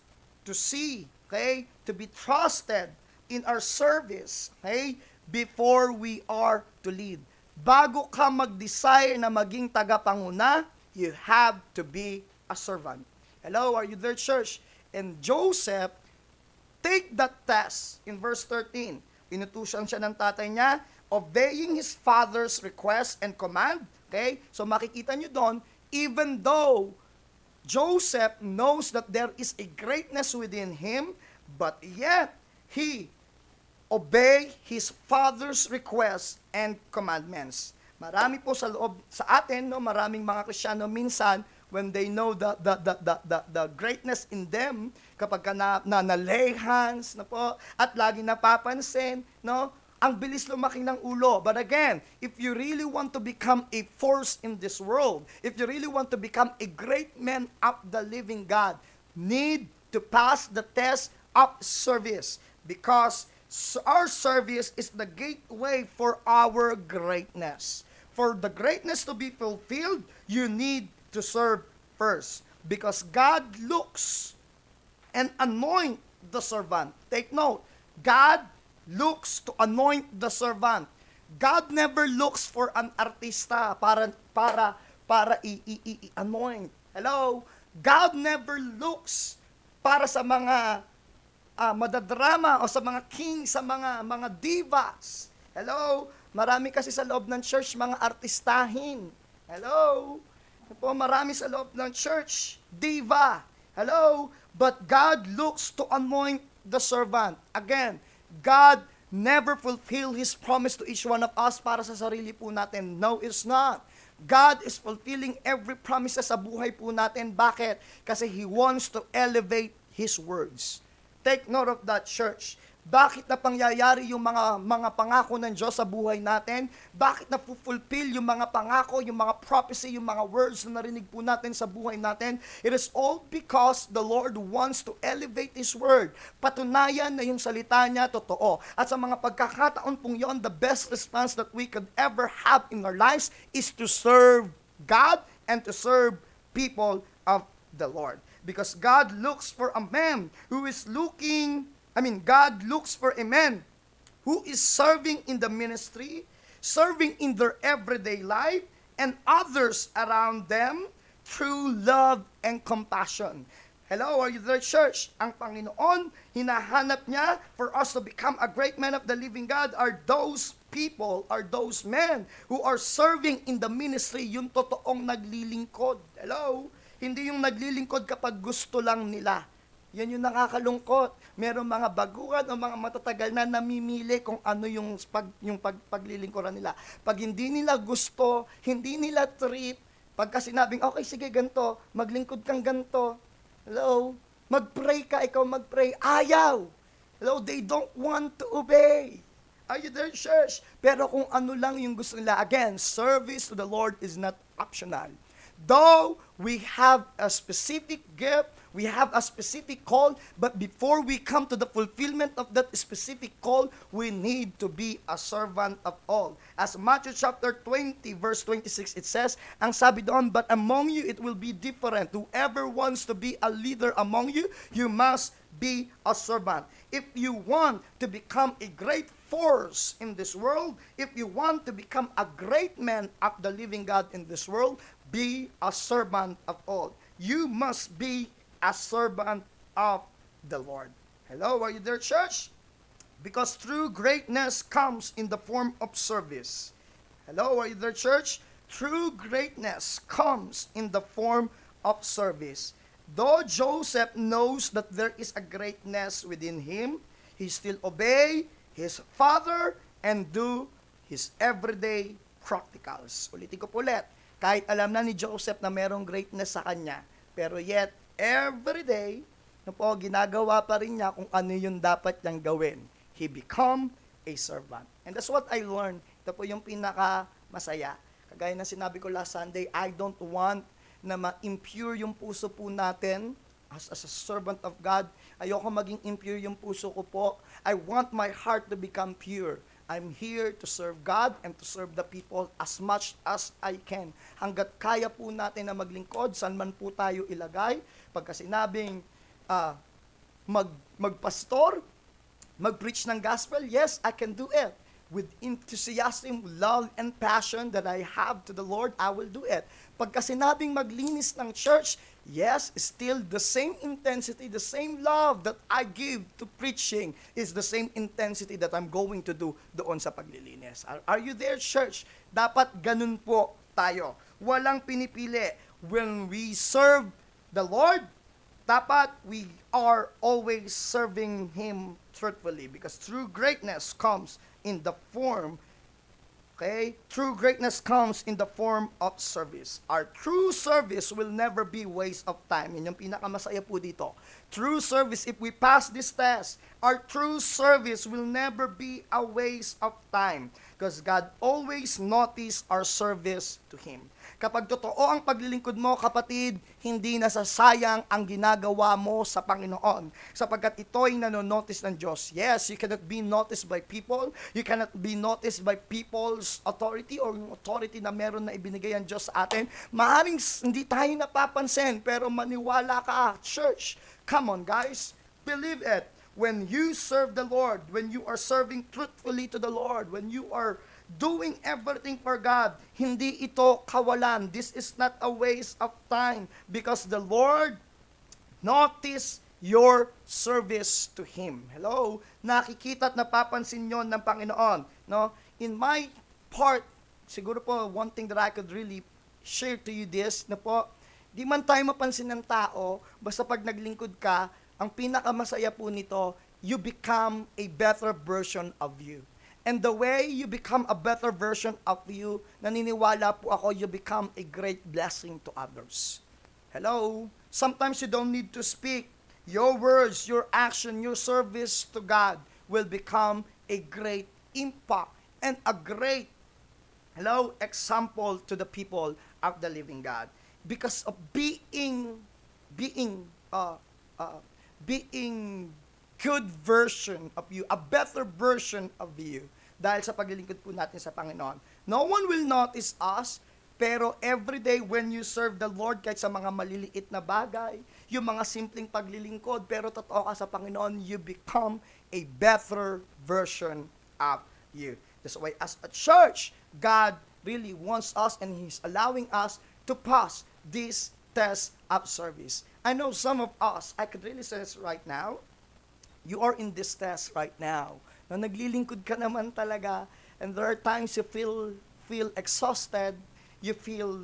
A: to see, okay, to be trusted in our service, okay, before we are to lead. Bago ka mag-desire na maging tagapanguna, you have to be a servant. Hello, are you there, church? And Joseph, take that test in verse 13. Inutusan siya ng tatay niya, obeying his father's request and command. Okay? So makikita nyo doon, even though Joseph knows that there is a greatness within him, but yet he obey his father's request and commandments. Marami po sa loob sa atin, no, maraming mga Kristiyano minsan when they know the the the the, the, the greatness in them kapag ka na, na, na lay hands na po at lagi napapansin, no? Ang bilis lumaki ng ulo. But again, if you really want to become a force in this world, if you really want to become a great man of the living God, need to pass the test of service because our service is the gateway for our greatness. For the greatness to be fulfilled, you need to serve first because God looks and anoint the servant. Take note, God looks to anoint the servant. God never looks for an artista para para para i-anoint. Hello? God never looks para sa mga uh, madadrama o sa mga king, sa mga mga divas. Hello? Marami kasi sa loob ng church mga artistahin. Hello? Po, marami sa loob ng church, diva. Hello? But God looks to anoint the servant. Again, God never fulfill His promise to each one of us para sa sarili po natin. No, it's not. God is fulfilling every promise sa buhay po natin. Bakit? Kasi He wants to elevate His words. Take note of that, church. Bakit na pangyayari yung mga mga pangako ng Diyos sa buhay natin? Bakit na fulfill yung mga pangako, yung mga prophecy, yung mga words na narinig po natin sa buhay natin? It is all because the Lord wants to elevate His Word. Patunayan na yung salita niya totoo. At sa mga pagkakataon pong yon, the best response that we could ever have in our lives is to serve God and to serve people of the Lord. Because God looks for a man who is looking I mean, God looks for a man who is serving in the ministry, serving in their everyday life, and others around them through love and compassion. Hello, are you there, church? Ang Panginoon, hinahanap niya for us to become a great man of the living God are those people, are those men who are serving in the ministry, yung totoong naglilingkod. Hello? Hindi yung naglilingkod kapag gusto lang nila yan yung nakakalungkot. Meron mga baguhan o mga matatagal na namimili kung ano yung, pag, yung pag, paglilingkuran nila. Pag hindi nila gusto, hindi nila trip, pagka sinabing, okay, sige, ganto, maglingkod kang ganto. Hello? Mag-pray ka, ikaw mag-pray. Ayaw. Hello? They don't want to obey. Are you there, church? Pero kung ano lang yung gusto nila, again, service to the Lord is not optional. Though we have a specific gift, we have a specific call, but before we come to the fulfillment of that specific call, we need to be a servant of all. As Matthew chapter 20, verse 26, it says, ang sabi doon, but among you it will be different. Whoever wants to be a leader among you, you must be a servant. If you want to become a great force in this world, if you want to become a great man of the living God in this world, be a servant of all. You must be a servant of the Lord. Hello, are you there, church? Because true greatness comes in the form of service. Hello, are you there, church? True greatness comes in the form of service. Though Joseph knows that there is a greatness within him, he still obey his father and do his everyday practicals. Ulitin ko po ulit. Kahit alam na ni Joseph na merong greatness sa kanya, pero yet, every day, na po, ginagawa pa rin niya kung ano yung dapat niyang gawin. He become a servant. And that's what I learned. Ito po yung pinaka masaya. Kagaya na sinabi ko last Sunday, I don't want na ma-impure yung puso po natin as, as a servant of God. Ayoko maging impure yung puso ko po. I want my heart to become pure. I'm here to serve God and to serve the people as much as I can. Hanggat kaya po natin na maglingkod, saan man po tayo ilagay, pagka sinabing uh, mag, magpastor, mag-preach ng gospel, yes, I can do it. With enthusiasm, love, and passion that I have to the Lord, I will do it. Pagka sinabing maglinis ng church, yes, still the same intensity, the same love that I give to preaching is the same intensity that I'm going to do doon sa paglilinis. Are, are you there, church? Dapat ganun po tayo. Walang pinipili. When we serve the Lord, dapat we are always serving Him truthfully because true greatness comes in the form Okay? True greatness comes in the form of service. Our true service will never be waste of time. Yun yung pinakamasaya po dito. True service, if we pass this test, our true service will never be a waste of time. Because God always notice our service to Him. Kapag totoo ang paglilingkod mo, kapatid, hindi nasasayang ang ginagawa mo sa Panginoon. Sapagkat ito'y nanonotice ng Diyos. Yes, you cannot be noticed by people. You cannot be noticed by people's authority or authority na meron na ibinigay ang Diyos sa atin. Maaaring hindi tayo napapansin, pero maniwala ka, church. Come on, guys. Believe it. When you serve the Lord, when you are serving truthfully to the Lord, when you are doing everything for God. Hindi ito kawalan. This is not a waste of time because the Lord notice your service to Him. Hello? Nakikita at napapansin yon ng Panginoon. No? In my part, siguro po, one thing that I could really share to you this, na po, di man tayo mapansin ng tao, basta pag naglingkod ka, ang pinakamasaya po nito, you become a better version of you. And the way you become a better version of you, naniniwala po ako, you become a great blessing to others. Hello? Sometimes you don't need to speak. Your words, your action, your service to God will become a great impact and a great, hello, example to the people of the living God. Because of being, being, uh, uh, being good version of you, a better version of you dahil sa paglilingkod po natin sa Panginoon. No one will notice us, pero every day when you serve the Lord, kahit sa mga maliliit na bagay, yung mga simpleng paglilingkod, pero totoo ka sa Panginoon, you become a better version of you. That's why as a church, God really wants us and He's allowing us to pass this test of service. I know some of us, I could really this right now, you are in this test right now. Na naglilingkod ka naman talaga, and there are times you feel feel exhausted, you feel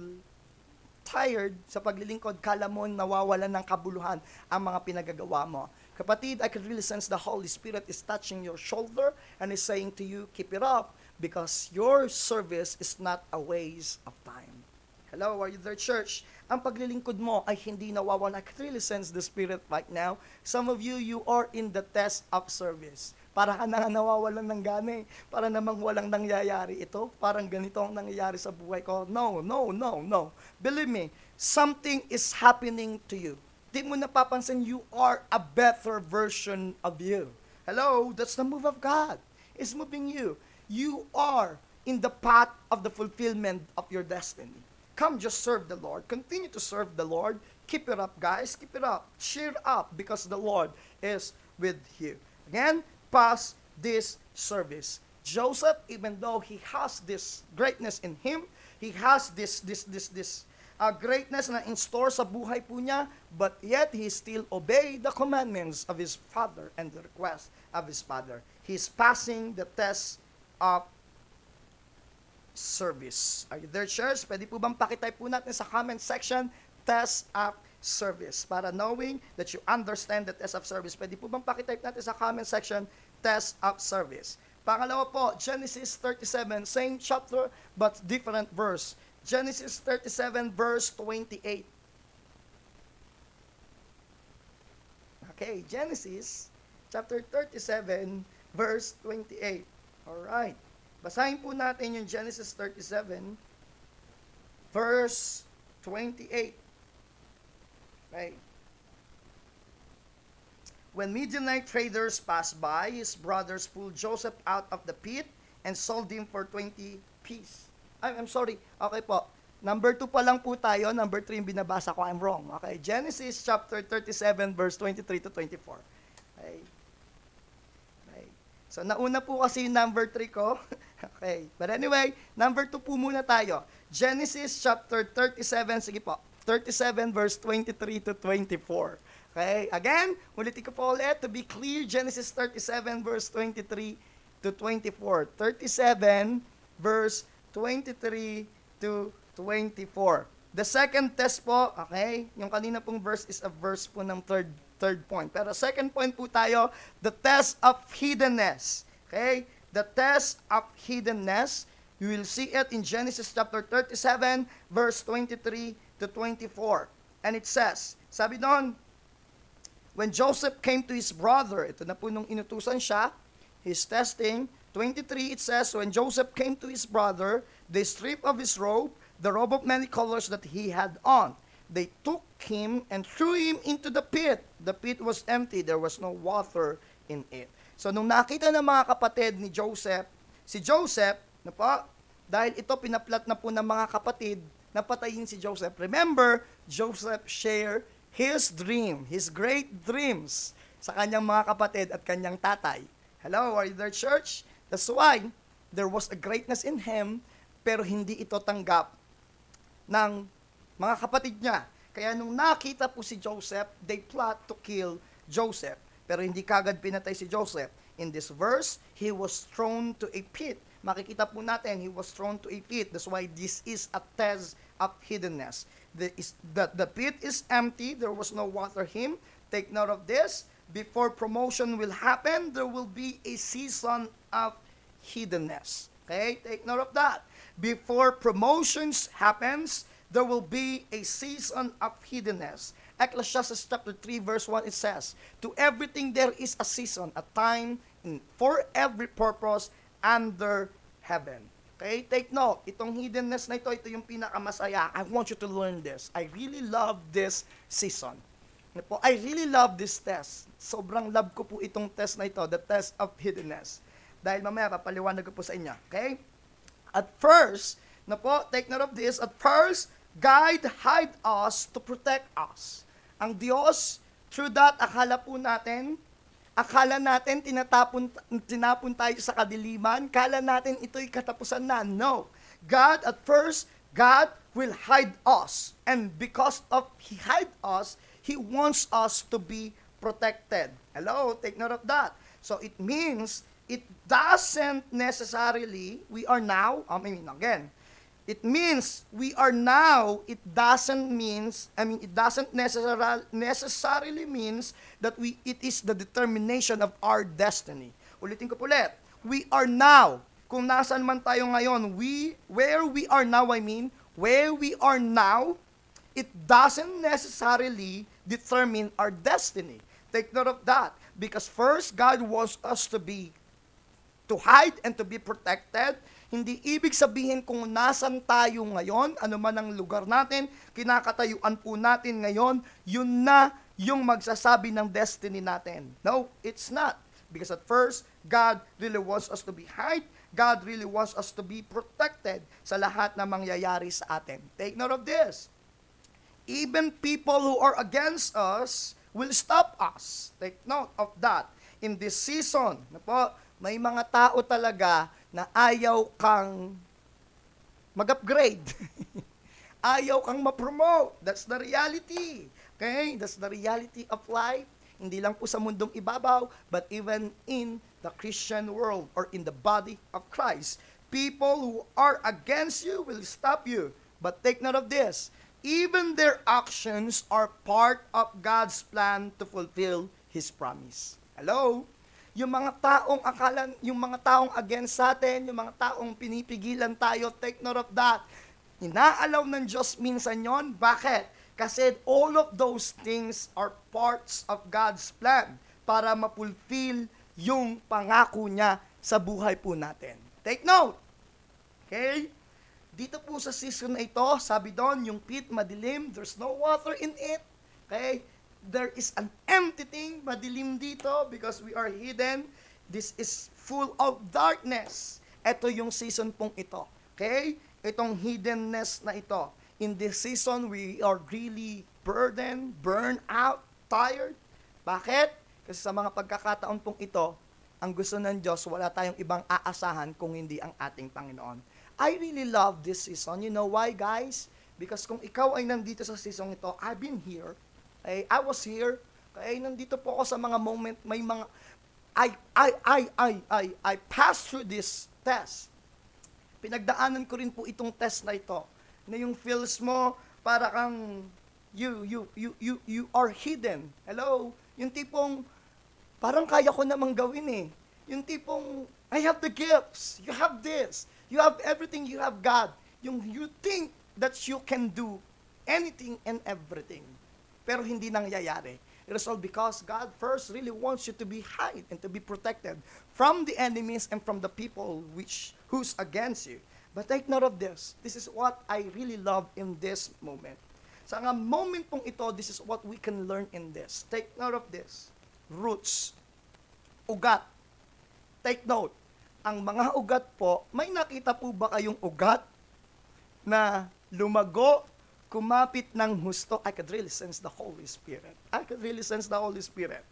A: tired sa paglilingkod, kala mo nawawalan ng kabuluhan ang mga pinagagawa mo. Kapatid, I can really sense the Holy Spirit is touching your shoulder and is saying to you, keep it up because your service is not a waste of time. Hello, are you there, church? Ang paglilingkod mo ay hindi nawawala. I can really sense the Spirit right now. Some of you, you are in the test of service. Para ka na nawawalan ng gana eh. Para namang walang nangyayari ito. Parang ganito ang nangyayari sa buhay ko. No, no, no, no. Believe me, something is happening to you. Di mo napapansin, you are a better version of you. Hello, that's the move of God. It's moving you. You are in the path of the fulfillment of your destiny. Come just serve the Lord. Continue to serve the Lord. Keep it up, guys. Keep it up. Cheer up because the Lord is with you. Again, pass this service. Joseph, even though he has this greatness in him, he has this this this this uh, greatness na in store sa buhay po niya, but yet he still obey the commandments of his father and the request of his father. He's passing the test of service. Are you there, church? Pwede po bang pakitype po natin sa comment section, test of service. Para knowing that you understand the test of service, pwede po bang pakitype natin sa comment section, test of service. Pangalawa po, Genesis 37, same chapter but different verse. Genesis 37 verse 28. Okay, Genesis chapter 37 verse 28. All right. Basahin po natin yung Genesis 37 verse 28. Okay. When Midianite traders passed by, his brothers pulled Joseph out of the pit and sold him for 20 piece. I'm, I'm sorry. Okay po. Number 2 pa lang po tayo. Number 3 yung binabasa ko. I'm wrong. Okay. Genesis chapter 37 verse 23 to 24. Okay. okay. So nauna po kasi yung number 3 ko. okay. But anyway, number 2 po muna tayo. Genesis chapter 37. Sige po. 37 verse 23 to 24. Okay, again, ulitin ko po ulit to be clear, Genesis 37 verse 23 to 24. 37 verse 23 to 24. The second test po, okay, yung kanina pong verse is a verse po ng third third point. Pero second point po tayo, the test of hiddenness. Okay? The test of hiddenness, you will see it in Genesis chapter 37 verse 23 to 24. And it says, sabi doon, When Joseph came to his brother, ito na po nung inutusan siya, his testing, 23 it says, When Joseph came to his brother, they stripped of his robe, the robe of many colors that he had on. They took him and threw him into the pit. The pit was empty, there was no water in it. So nung nakita ng mga kapatid ni Joseph, si Joseph, na po, dahil ito pinaplat na po ng mga kapatid, napatayin si Joseph. Remember, Joseph shared his dream, his great dreams sa kanyang mga kapatid at kanyang tatay. Hello, are you there, church? That's why there was a greatness in him, pero hindi ito tanggap ng mga kapatid niya. Kaya nung nakita po si Joseph, they plot to kill Joseph. Pero hindi kagad pinatay si Joseph. In this verse, he was thrown to a pit. Makikita po natin, he was thrown to a pit. That's why this is a test of hiddenness. The, is, the, the pit is empty, there was no water him. Take note of this. Before promotion will happen, there will be a season of hiddenness. Okay, take note of that. Before promotions happens, there will be a season of hiddenness. Ecclesiastes chapter 3 verse 1 it says, To everything there is a season, a time in, for every purpose under heaven. Okay, take note. Itong hiddenness na ito, ito yung pinakamasaya. I want you to learn this. I really love this season. Ano po, I really love this test. Sobrang love ko po itong test na ito, the test of hiddenness. Dahil mamaya papaliwanag ko po sa inyo. Okay? At first, na po, take note of this, at first, God hide us to protect us. Ang Diyos, through that, akala po natin, Akala natin tinatapon, tinapon tayo sa kadiliman. Kala natin ito'y katapusan na. No. God, at first, God will hide us. And because of He hide us, He wants us to be protected. Hello, take note of that. So it means it doesn't necessarily, we are now, I mean, again, It means we are now, it doesn't means, I mean, it doesn't necessarily, necessarily means that we, it is the determination of our destiny. Ulitin ko ulit. We are now, kung nasan man tayo ngayon, we, where we are now, I mean, where we are now, it doesn't necessarily determine our destiny. Take note of that. Because first, God wants us to be to hide and to be protected. Hindi ibig sabihin kung nasan tayo ngayon, ano man ang lugar natin, kinakatayuan po natin ngayon, yun na yung magsasabi ng destiny natin. No, it's not. Because at first, God really wants us to be hide. God really wants us to be protected sa lahat na mangyayari sa atin. Take note of this. Even people who are against us will stop us. Take note of that. In this season, na po, may mga tao talaga na ayaw kang mag-upgrade. ayaw kang ma-promote. That's the reality. Okay? That's the reality of life. Hindi lang po sa mundong ibabaw, but even in the Christian world or in the body of Christ. People who are against you will stop you. But take note of this. Even their actions are part of God's plan to fulfill His promise. Hello? Yung mga taong akalan, yung mga taong against sa atin, yung mga taong pinipigilan tayo, take note of that. Inaalaw ng Diyos minsan yon. Bakit? Kasi all of those things are parts of God's plan para mapulfill yung pangako niya sa buhay po natin. Take note. Okay? Dito po sa season na ito, sabi doon, yung pit madilim, there's no water in it. Okay? There is an empty thing, madilim dito because we are hidden. This is full of darkness. Ito yung season pong ito. Okay? Itong hiddenness na ito in this season, we are really burdened, burned out, tired. Bakit? Kasi sa mga pagkakataon pong ito, ang gusto ng Diyos, wala tayong ibang aasahan kung hindi ang ating Panginoon. I really love this season. You know why, guys? Because kung ikaw ay nandito sa season ito, I've been here. I, I was here. Kaya nandito po ako sa mga moment, may mga, I, I, I, I, I, I passed through this test. Pinagdaanan ko rin po itong test na ito na yung feels mo para kang you you you you you are hidden. Hello, yung tipong parang kaya ko namang gawin eh. Yung tipong I have the gifts. You have this. You have everything. You have God. Yung you think that you can do anything and everything. Pero hindi nangyayari. It is all because God first really wants you to be hide and to be protected from the enemies and from the people which who's against you. But take note of this. This is what I really love in this moment. Sa nga moment pong ito, this is what we can learn in this. Take note of this. Roots. Ugat. Take note. Ang mga ugat po, may nakita po ba kayong ugat na lumago, kumapit ng husto? I could really sense the Holy Spirit. I could really sense the Holy Spirit.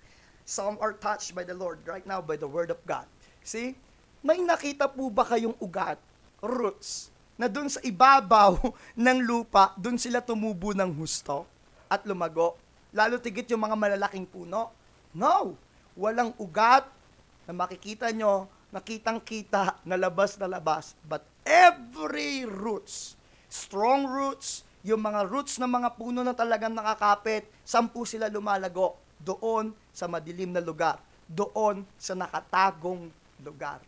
A: Some are touched by the Lord right now by the Word of God. See? May nakita po ba kayong ugat roots na dun sa ibabaw ng lupa, dun sila tumubo ng husto at lumago. Lalo tigit yung mga malalaking puno. No! Walang ugat na makikita nyo, nakitang-kita, na labas na labas. But every roots, strong roots, yung mga roots ng mga puno na talagang nakakapit, sampu sila lumalago doon sa madilim na lugar, doon sa nakatagong lugar,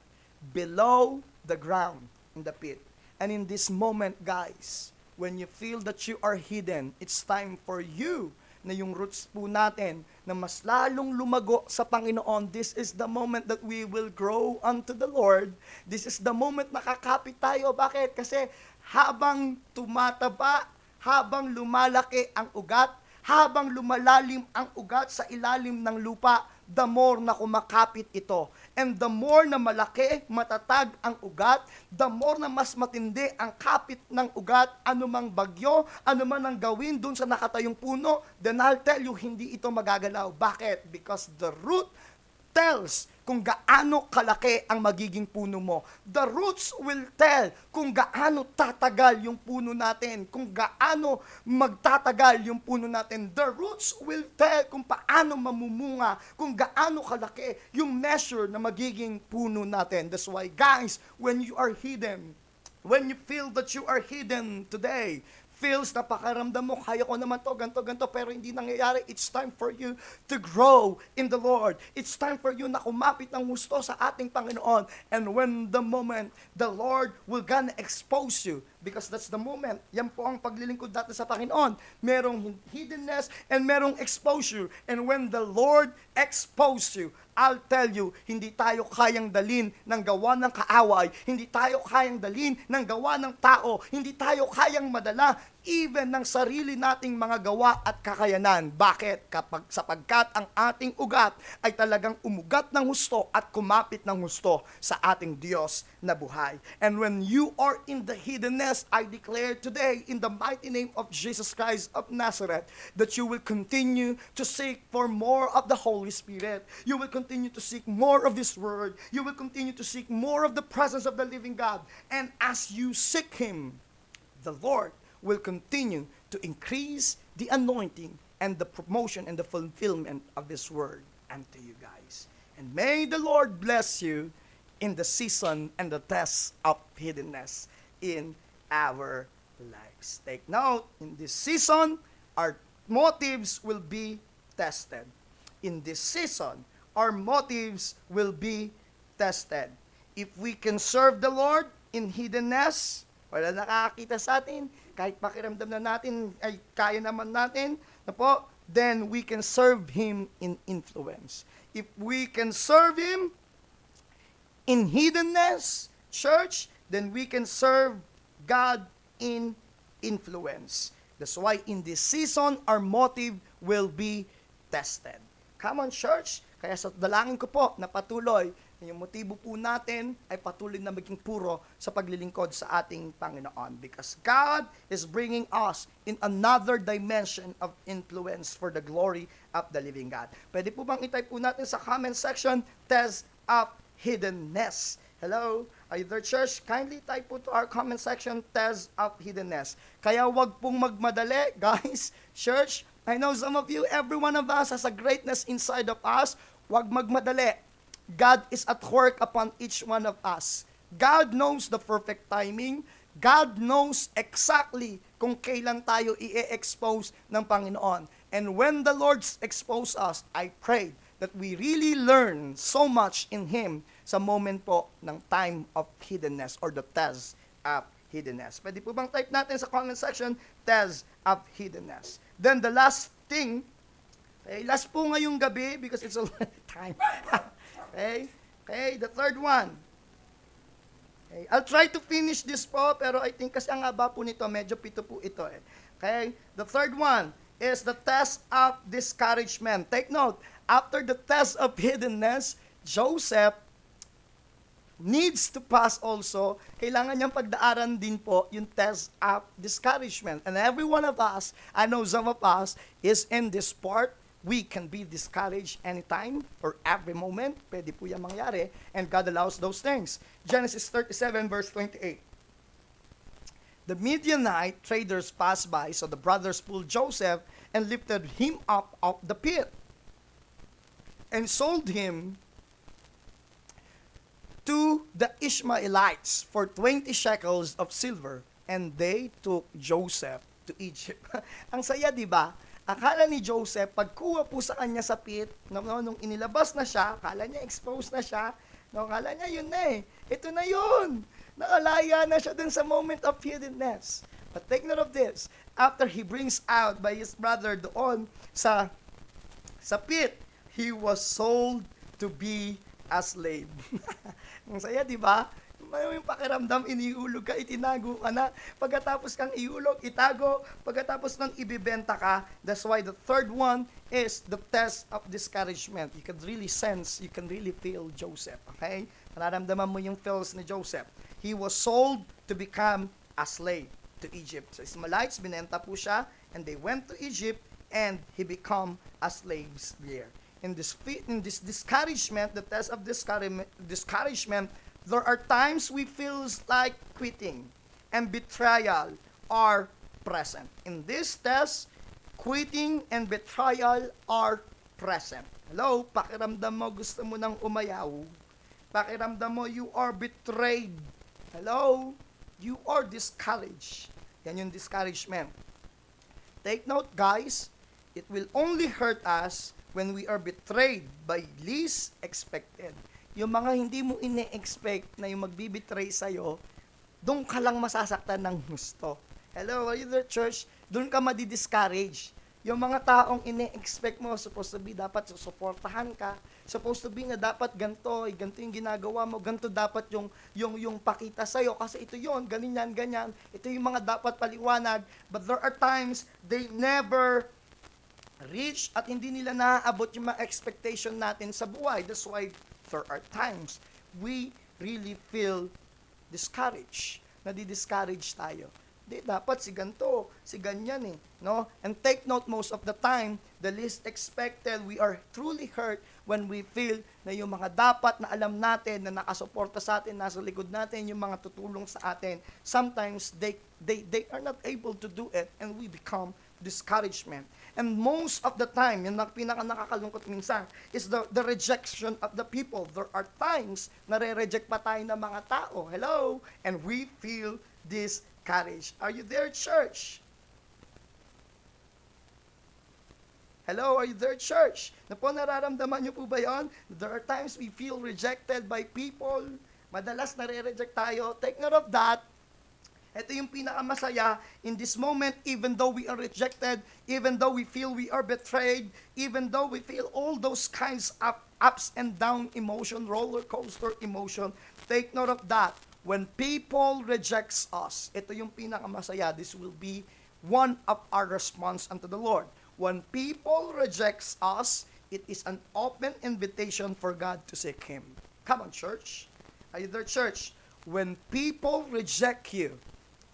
A: below the ground in the pit. And in this moment, guys, when you feel that you are hidden, it's time for you na yung roots po natin na mas lalong lumago sa Panginoon. This is the moment that we will grow unto the Lord. This is the moment nakakapit tayo. Bakit? Kasi habang tumataba, habang lumalaki ang ugat, habang lumalalim ang ugat sa ilalim ng lupa, the more na kumakapit ito. And the more na malaki, matatag ang ugat, the more na mas matindi ang kapit ng ugat, anumang bagyo, anuman ang gawin dun sa nakatayong puno, then I'll tell you, hindi ito magagalaw. Bakit? Because the root tells kung gaano kalaki ang magiging puno mo. The roots will tell kung gaano tatagal yung puno natin, kung gaano magtatagal yung puno natin. The roots will tell kung paano mamumunga, kung gaano kalaki yung measure na magiging puno natin. That's why, guys, when you are hidden, when you feel that you are hidden today, feels na pakaramdam mo, kaya ko naman to, ganto, ganto, pero hindi nangyayari. It's time for you to grow in the Lord. It's time for you na kumapit ng gusto sa ating Panginoon. And when the moment, the Lord will gonna expose you because that's the moment. Yan po ang paglilingkod natin sa Panginoon. Merong hiddenness and merong exposure. And when the Lord expose you, I'll tell you, hindi tayo kayang dalin ng gawa ng kaaway, hindi tayo kayang dalin ng gawa ng tao, hindi tayo kayang madala even ng sarili nating mga gawa at kakayanan. Bakit? Kapag sapagkat ang ating ugat ay talagang umugat ng husto at kumapit ng husto sa ating Diyos na buhay. And when you are in the hiddenness, I declare today in the mighty name of Jesus Christ of Nazareth that you will continue to seek for more of the Holy Spirit. You will continue to seek more of His Word. You will continue to seek more of the presence of the living God. And as you seek Him, the Lord will continue to increase the anointing and the promotion and the fulfillment of this word unto you guys. And may the Lord bless you in the season and the test of hiddenness in our lives. Take note, in this season, our motives will be tested. In this season, our motives will be tested. If we can serve the Lord in hiddenness, wala nakakakita sa atin, kahit pakiramdam na natin ay kaya naman natin, na po, then we can serve Him in influence. If we can serve Him in hiddenness, church, then we can serve God in influence. That's why in this season, our motive will be tested. Come on, church. Kaya sa dalangin ko po na patuloy yung motibo po natin ay patuloy na maging puro sa paglilingkod sa ating Panginoon. Because God is bringing us in another dimension of influence for the glory of the living God. Pwede po bang itype po natin sa comment section, test of hiddenness. Hello? Are you there, church? Kindly type po to our comment section, test of hiddenness. Kaya wag pong magmadali, guys. Church, I know some of you, every one of us has a greatness inside of us. Wag magmadali. God is at work upon each one of us. God knows the perfect timing. God knows exactly kung kailan tayo i-expose ng Panginoon. And when the Lord expose us, I pray that we really learn so much in Him sa moment po ng time of hiddenness or the test of hiddenness. Pwede po bang type natin sa comment section, test of hiddenness. Then the last thing, okay, last po ngayong gabi because it's a time. Okay? Okay, the third one. Okay, I'll try to finish this po, pero I think kasi ang haba po nito, medyo pito po ito eh. Okay? The third one is the test of discouragement. Take note, after the test of hiddenness, Joseph needs to pass also, kailangan niyang pagdaaran din po yung test of discouragement. And every one of us, I know some of us, is in this part we can be discouraged anytime or every moment. Pwede po yan mangyari. And God allows those things. Genesis 37 verse 28. The Midianite traders passed by, so the brothers pulled Joseph and lifted him up of the pit and sold him to the Ishmaelites for 20 shekels of silver, and they took Joseph to Egypt. Ang saya, di ba? Akala ni Joseph, pagkuha po sa kanya sa pit, no, no, nung inilabas na siya, akala niya exposed na siya, no, akala niya yun na eh. Ito na yun. Nakalaya na siya dun sa moment of hiddenness. But take note of this. After he brings out by his brother doon sa sa pit, he was sold to be a slave. Ang saya, di ba? May yung pakiramdam, iniulog ka, itinago ka na. Pagkatapos kang iulog, itago. Pagkatapos nang ibibenta ka, that's why the third one is the test of discouragement. You can really sense, you can really feel Joseph. Okay? Nararamdaman mo yung feels ni Joseph. He was sold to become a slave to Egypt. So Ismailites, binenta po siya, and they went to Egypt, and he become a slave there. In this, in this discouragement, the test of discouragement, discouragement there are times we feel like quitting and betrayal are present. In this test, quitting and betrayal are present. Hello, pakiramdam mo gusto mo nang umayaw. Pakiramdam mo you are betrayed. Hello, you are discouraged. Yan yung discouragement. Take note, guys, it will only hurt us when we are betrayed by least expected. Yung mga hindi mo ine-expect na yung magbibitray sa'yo, doon ka lang masasaktan ng gusto. Hello, are you there, church? Doon ka madi-discourage. Yung mga taong ine-expect mo, supposed to be, dapat susuportahan ka. Supposed to be na dapat ganto, eh, ganto yung ginagawa mo, ganto dapat yung, yung, yung pakita sa'yo. Kasi ito yon ganyan, ganyan. Ito yung mga dapat paliwanag. But there are times, they never reach at hindi nila naaabot yung mga expectation natin sa buhay. That's why there are times we really feel discouraged. Nadi-discourage tayo. Di, dapat si ganto, si ganyan eh. No? And take note, most of the time, the least expected, we are truly hurt when we feel na yung mga dapat na alam natin, na nakasuporta sa atin, nasa likod natin, yung mga tutulong sa atin, sometimes they, they, they are not able to do it and we become discouragement. And most of the time, yung pinaka nakakalungkot minsan, is the, the rejection of the people. There are times na re-reject pa tayo ng mga tao. Hello? And we feel this courage. Are you there, church? Hello, are you there, church? Na po nararamdaman niyo po ba yon? There are times we feel rejected by people. Madalas nare-reject tayo. Take note of that. Ito yung pinakamasaya in this moment, even though we are rejected, even though we feel we are betrayed, even though we feel all those kinds of ups and down emotion, roller coaster emotion, take note of that. When people rejects us, ito yung pinakamasaya, this will be one of our response unto the Lord. When people rejects us, it is an open invitation for God to seek Him. Come on, church. Are you there, church? When people reject you,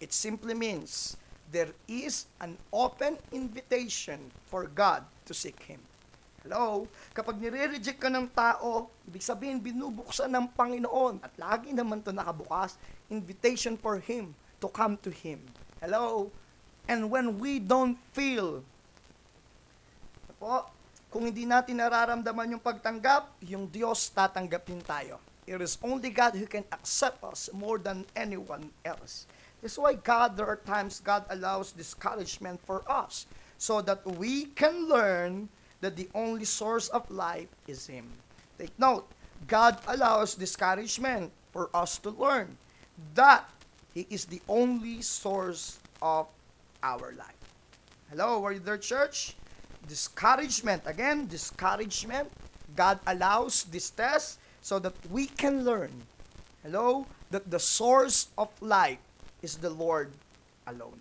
A: it simply means there is an open invitation for God to seek Him. Hello? Kapag nire-reject ka ng tao, ibig sabihin binubuksan ng Panginoon at lagi naman to nakabukas, invitation for Him to come to Him. Hello? And when we don't feel po, kung hindi natin nararamdaman yung pagtanggap, yung Diyos tatanggapin tayo. It is only God who can accept us more than anyone else. That's why God, there are times God allows discouragement for us so that we can learn that the only source of life is Him. Take note, God allows discouragement for us to learn that He is the only source of our life. Hello, are you there, church? discouragement. Again, discouragement. God allows this test so that we can learn, hello, that the source of life is the Lord alone.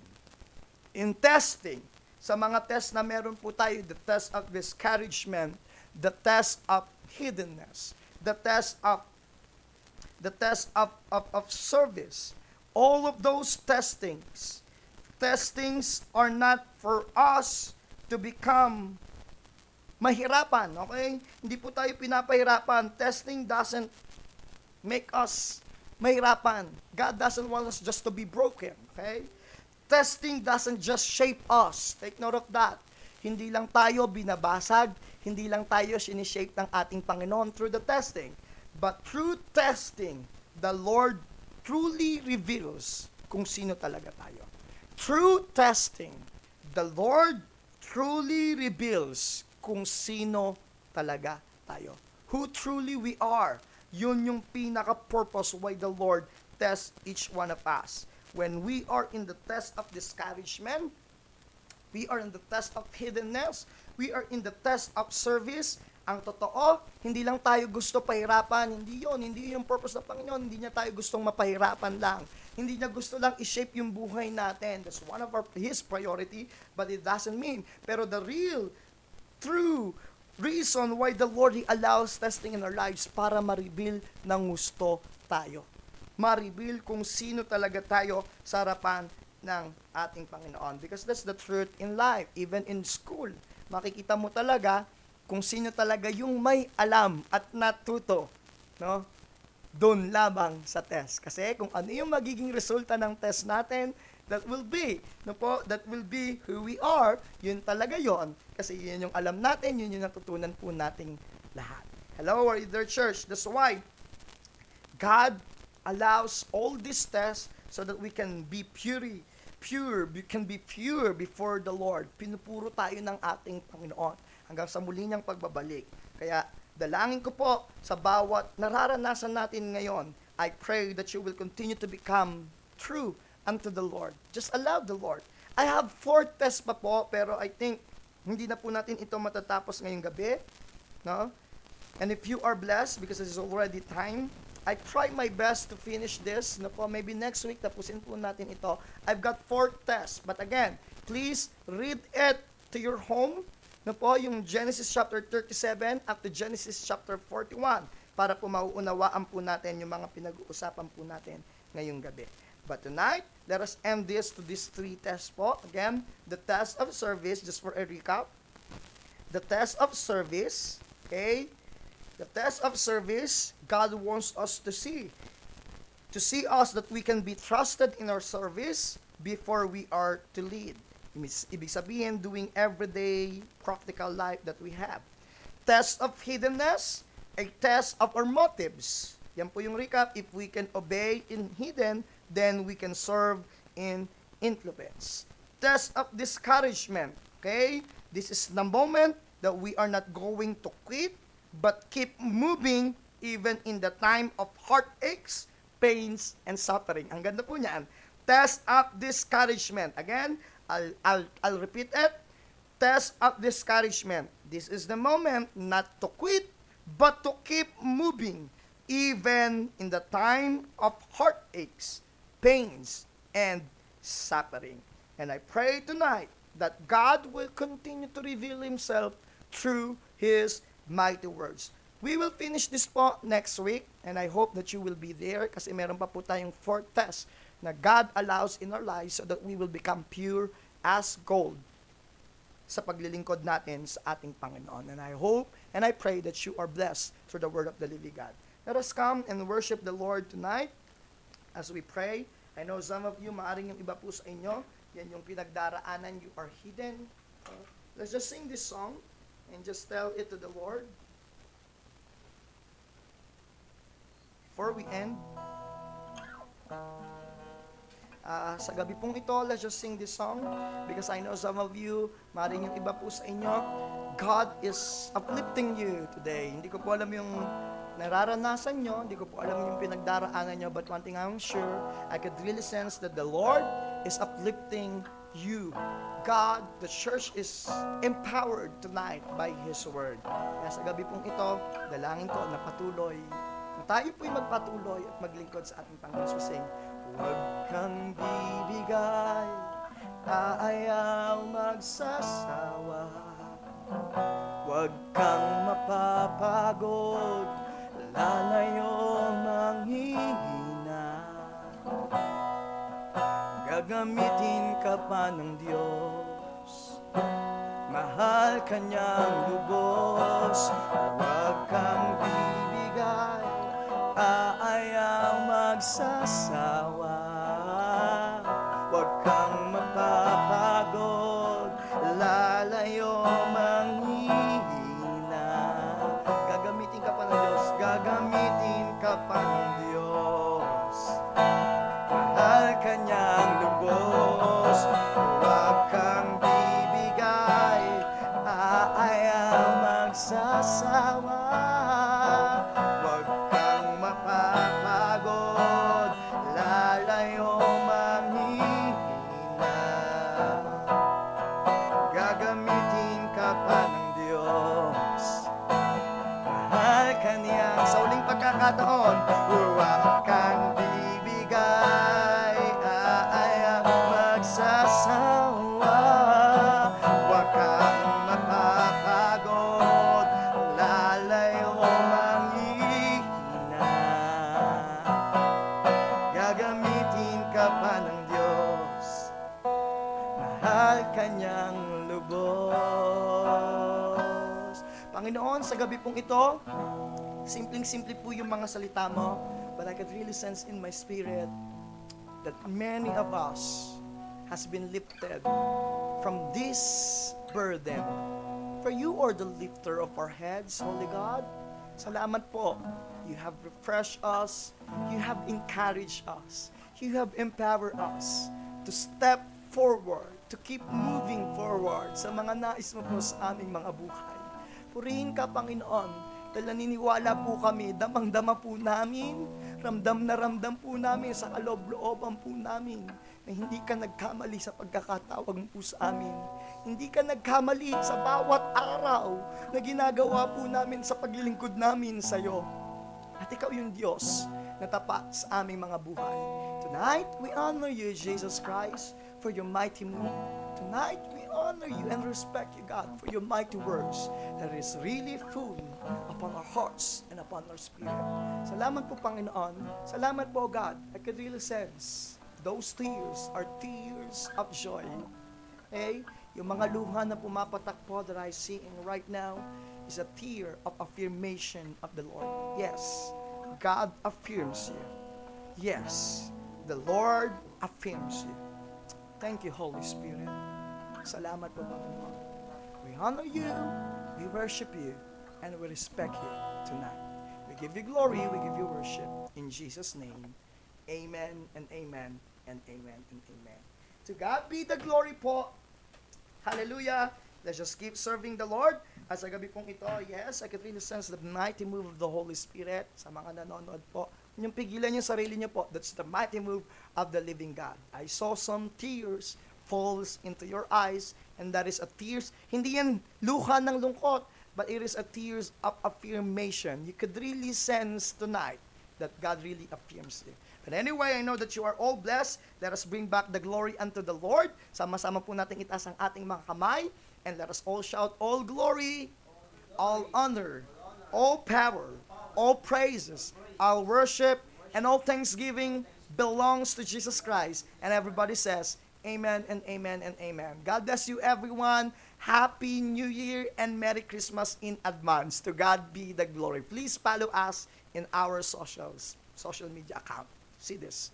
A: In testing, sa mga test na meron po tayo, the test of discouragement, the test of hiddenness, the test of the test of, of, of service, all of those testings, testings are not for us to become mahirapan, okay? Hindi po tayo pinapahirapan. Testing doesn't make us mahirapan. God doesn't want us just to be broken, okay? Testing doesn't just shape us. Take note of that. Hindi lang tayo binabasag, hindi lang tayo sinishape ng ating Panginoon through the testing. But through testing, the Lord truly reveals kung sino talaga tayo. Through testing, the Lord truly reveals kung sino talaga tayo. Who truly we are. Yun yung pinaka-purpose why the Lord tests each one of us. When we are in the test of discouragement, we are in the test of hiddenness, we are in the test of service, ang totoo, hindi lang tayo gusto pahirapan, hindi yon hindi yung purpose ng Panginoon, hindi niya tayo gustong mapahirapan lang hindi niya gusto lang i-shape yung buhay natin. That's one of our, his priority, but it doesn't mean. Pero the real, true reason why the Lord He allows testing in our lives para ma-reveal ng gusto tayo. Ma-reveal kung sino talaga tayo sa harapan ng ating Panginoon. Because that's the truth in life, even in school. Makikita mo talaga kung sino talaga yung may alam at natuto. No? doon lamang sa test. Kasi kung ano yung magiging resulta ng test natin, that will be, no po, that will be who we are, yun talaga yon Kasi yun yung alam natin, yun yung natutunan po nating lahat. Hello, you there, church? That's why God allows all these tests so that we can be pure, pure, we can be pure before the Lord. Pinupuro tayo ng ating Panginoon hanggang sa muli niyang pagbabalik. Kaya dalangin ko po sa bawat nararanasan natin ngayon, I pray that you will continue to become true unto the Lord. Just allow the Lord. I have four tests pa po, pero I think hindi na po natin ito matatapos ngayong gabi. No? And if you are blessed, because it is already time, I try my best to finish this. No po, maybe next week tapusin po natin ito. I've got four tests. But again, please read it to your home. No po, yung Genesis chapter 37 up to Genesis chapter 41 para po mauunawaan po natin yung mga pinag-uusapan po natin ngayong gabi. But tonight, let us end this to these three tests po. Again, the test of service, just for a recap. The test of service, okay? The test of service, God wants us to see. To see us that we can be trusted in our service before we are to lead. Ibig sabihin, doing everyday practical life that we have. Test of hiddenness, a test of our motives. Yan po yung recap. If we can obey in hidden, then we can serve in influence. Test of discouragement. Okay? This is the moment that we are not going to quit but keep moving even in the time of heartaches, pains, and suffering. Ang ganda po niyan. Test of discouragement. Again, I'll, I'll, I'll repeat it. Test of discouragement. This is the moment not to quit, but to keep moving, even in the time of heartaches, pains, and suffering. And I pray tonight that God will continue to reveal Himself through His mighty words. We will finish this po next week and I hope that you will be there kasi meron pa po tayong fourth test na God allows in our lives so that we will become pure as gold sa paglilingkod natin sa ating Panginoon. And I hope and I pray that you are blessed through the word of the living God. Let us come and worship the Lord tonight as we pray. I know some of you, maaring yung iba po sa inyo, yan yung pinagdaraanan, you are hidden. Uh, let's just sing this song and just tell it to the Lord. Before we end, uh, sa gabi pong ito, let's just sing this song because I know some of you, maring yung iba po sa inyo, God is uplifting you today. Hindi ko po alam yung nararanasan nyo, hindi ko po alam yung pinagdaraanan nyo, but one thing I'm sure, I could really sense that the Lord is uplifting you. God, the church is empowered tonight by His Word. Kaya sa gabi pong ito, dalangin ko na patuloy, na tayo po'y magpatuloy at maglingkod sa ating Panginoon. So sing, Huwag kang bibigay, aayaw magsasawa. Huwag kang mapapagod, lalayo manghihina. Gagamitin ka pa ng Diyos. Mahal ka niyang lubos. Huwag kang bibigay. Aayaw magsasawa pong ito, simpleng-simple po yung mga salita mo, but I could really sense in my spirit that many of us has been lifted from this burden. For you are the lifter of our heads, Holy God. Salamat po. You have refreshed us. You have encouraged us. You have empowered us to step forward, to keep moving forward sa mga nais mo po sa aming mga buhay. Purihin ka, Panginoon, dahil naniniwala po kami, damang-dama po namin, ramdam na ramdam po namin sa kaloob-looban po namin na hindi ka nagkamali sa pagkakatawag mo po sa amin. Hindi ka nagkamali sa bawat araw na ginagawa po namin sa paglilingkod namin sa iyo. At ikaw yung Diyos na tapat sa aming mga buhay. Tonight, we honor you, Jesus Christ, for your mighty move. Tonight, we honor you and respect you, God, for your mighty words that is really food upon our hearts and upon our spirit. Salamat po, Panginoon. Salamat po, God. I could really sense those tears are tears of joy. Okay? Yung mga luha na pumapatak po that I see in right now is a tear of affirmation of the Lord. Yes, God affirms you. Yes, the Lord affirms you. Thank you, Holy Spirit. Salamat po, Panginoon. We honor you, we worship you, and we respect you tonight. We give you glory, we give you worship. In Jesus' name, amen and amen and amen and amen. To God be the glory po. Hallelujah. Let's just keep serving the Lord. At sa gabi pong ito, yes, I can really sense the mighty move of the Holy Spirit sa mga nanonood po. Yung pigilan yung sarili niyo po. That's the mighty move of the living God. I saw some tears falls into your eyes and that is a tears. Hindi yan luha ng lungkot, but it is a tears of affirmation. You could really sense tonight that God really affirms you. But anyway, I know that you are all blessed. Let us bring back the glory unto the Lord. Sama-sama po natin itaas ang ating mga kamay. And let us all shout, all glory, all honor, all power, all praises, all worship, and all thanksgiving belongs to Jesus Christ. And everybody says, Amen and amen and amen. God bless you, everyone. Happy New Year and Merry Christmas in advance. To God be the glory. Please follow us in our socials, social media account. See this.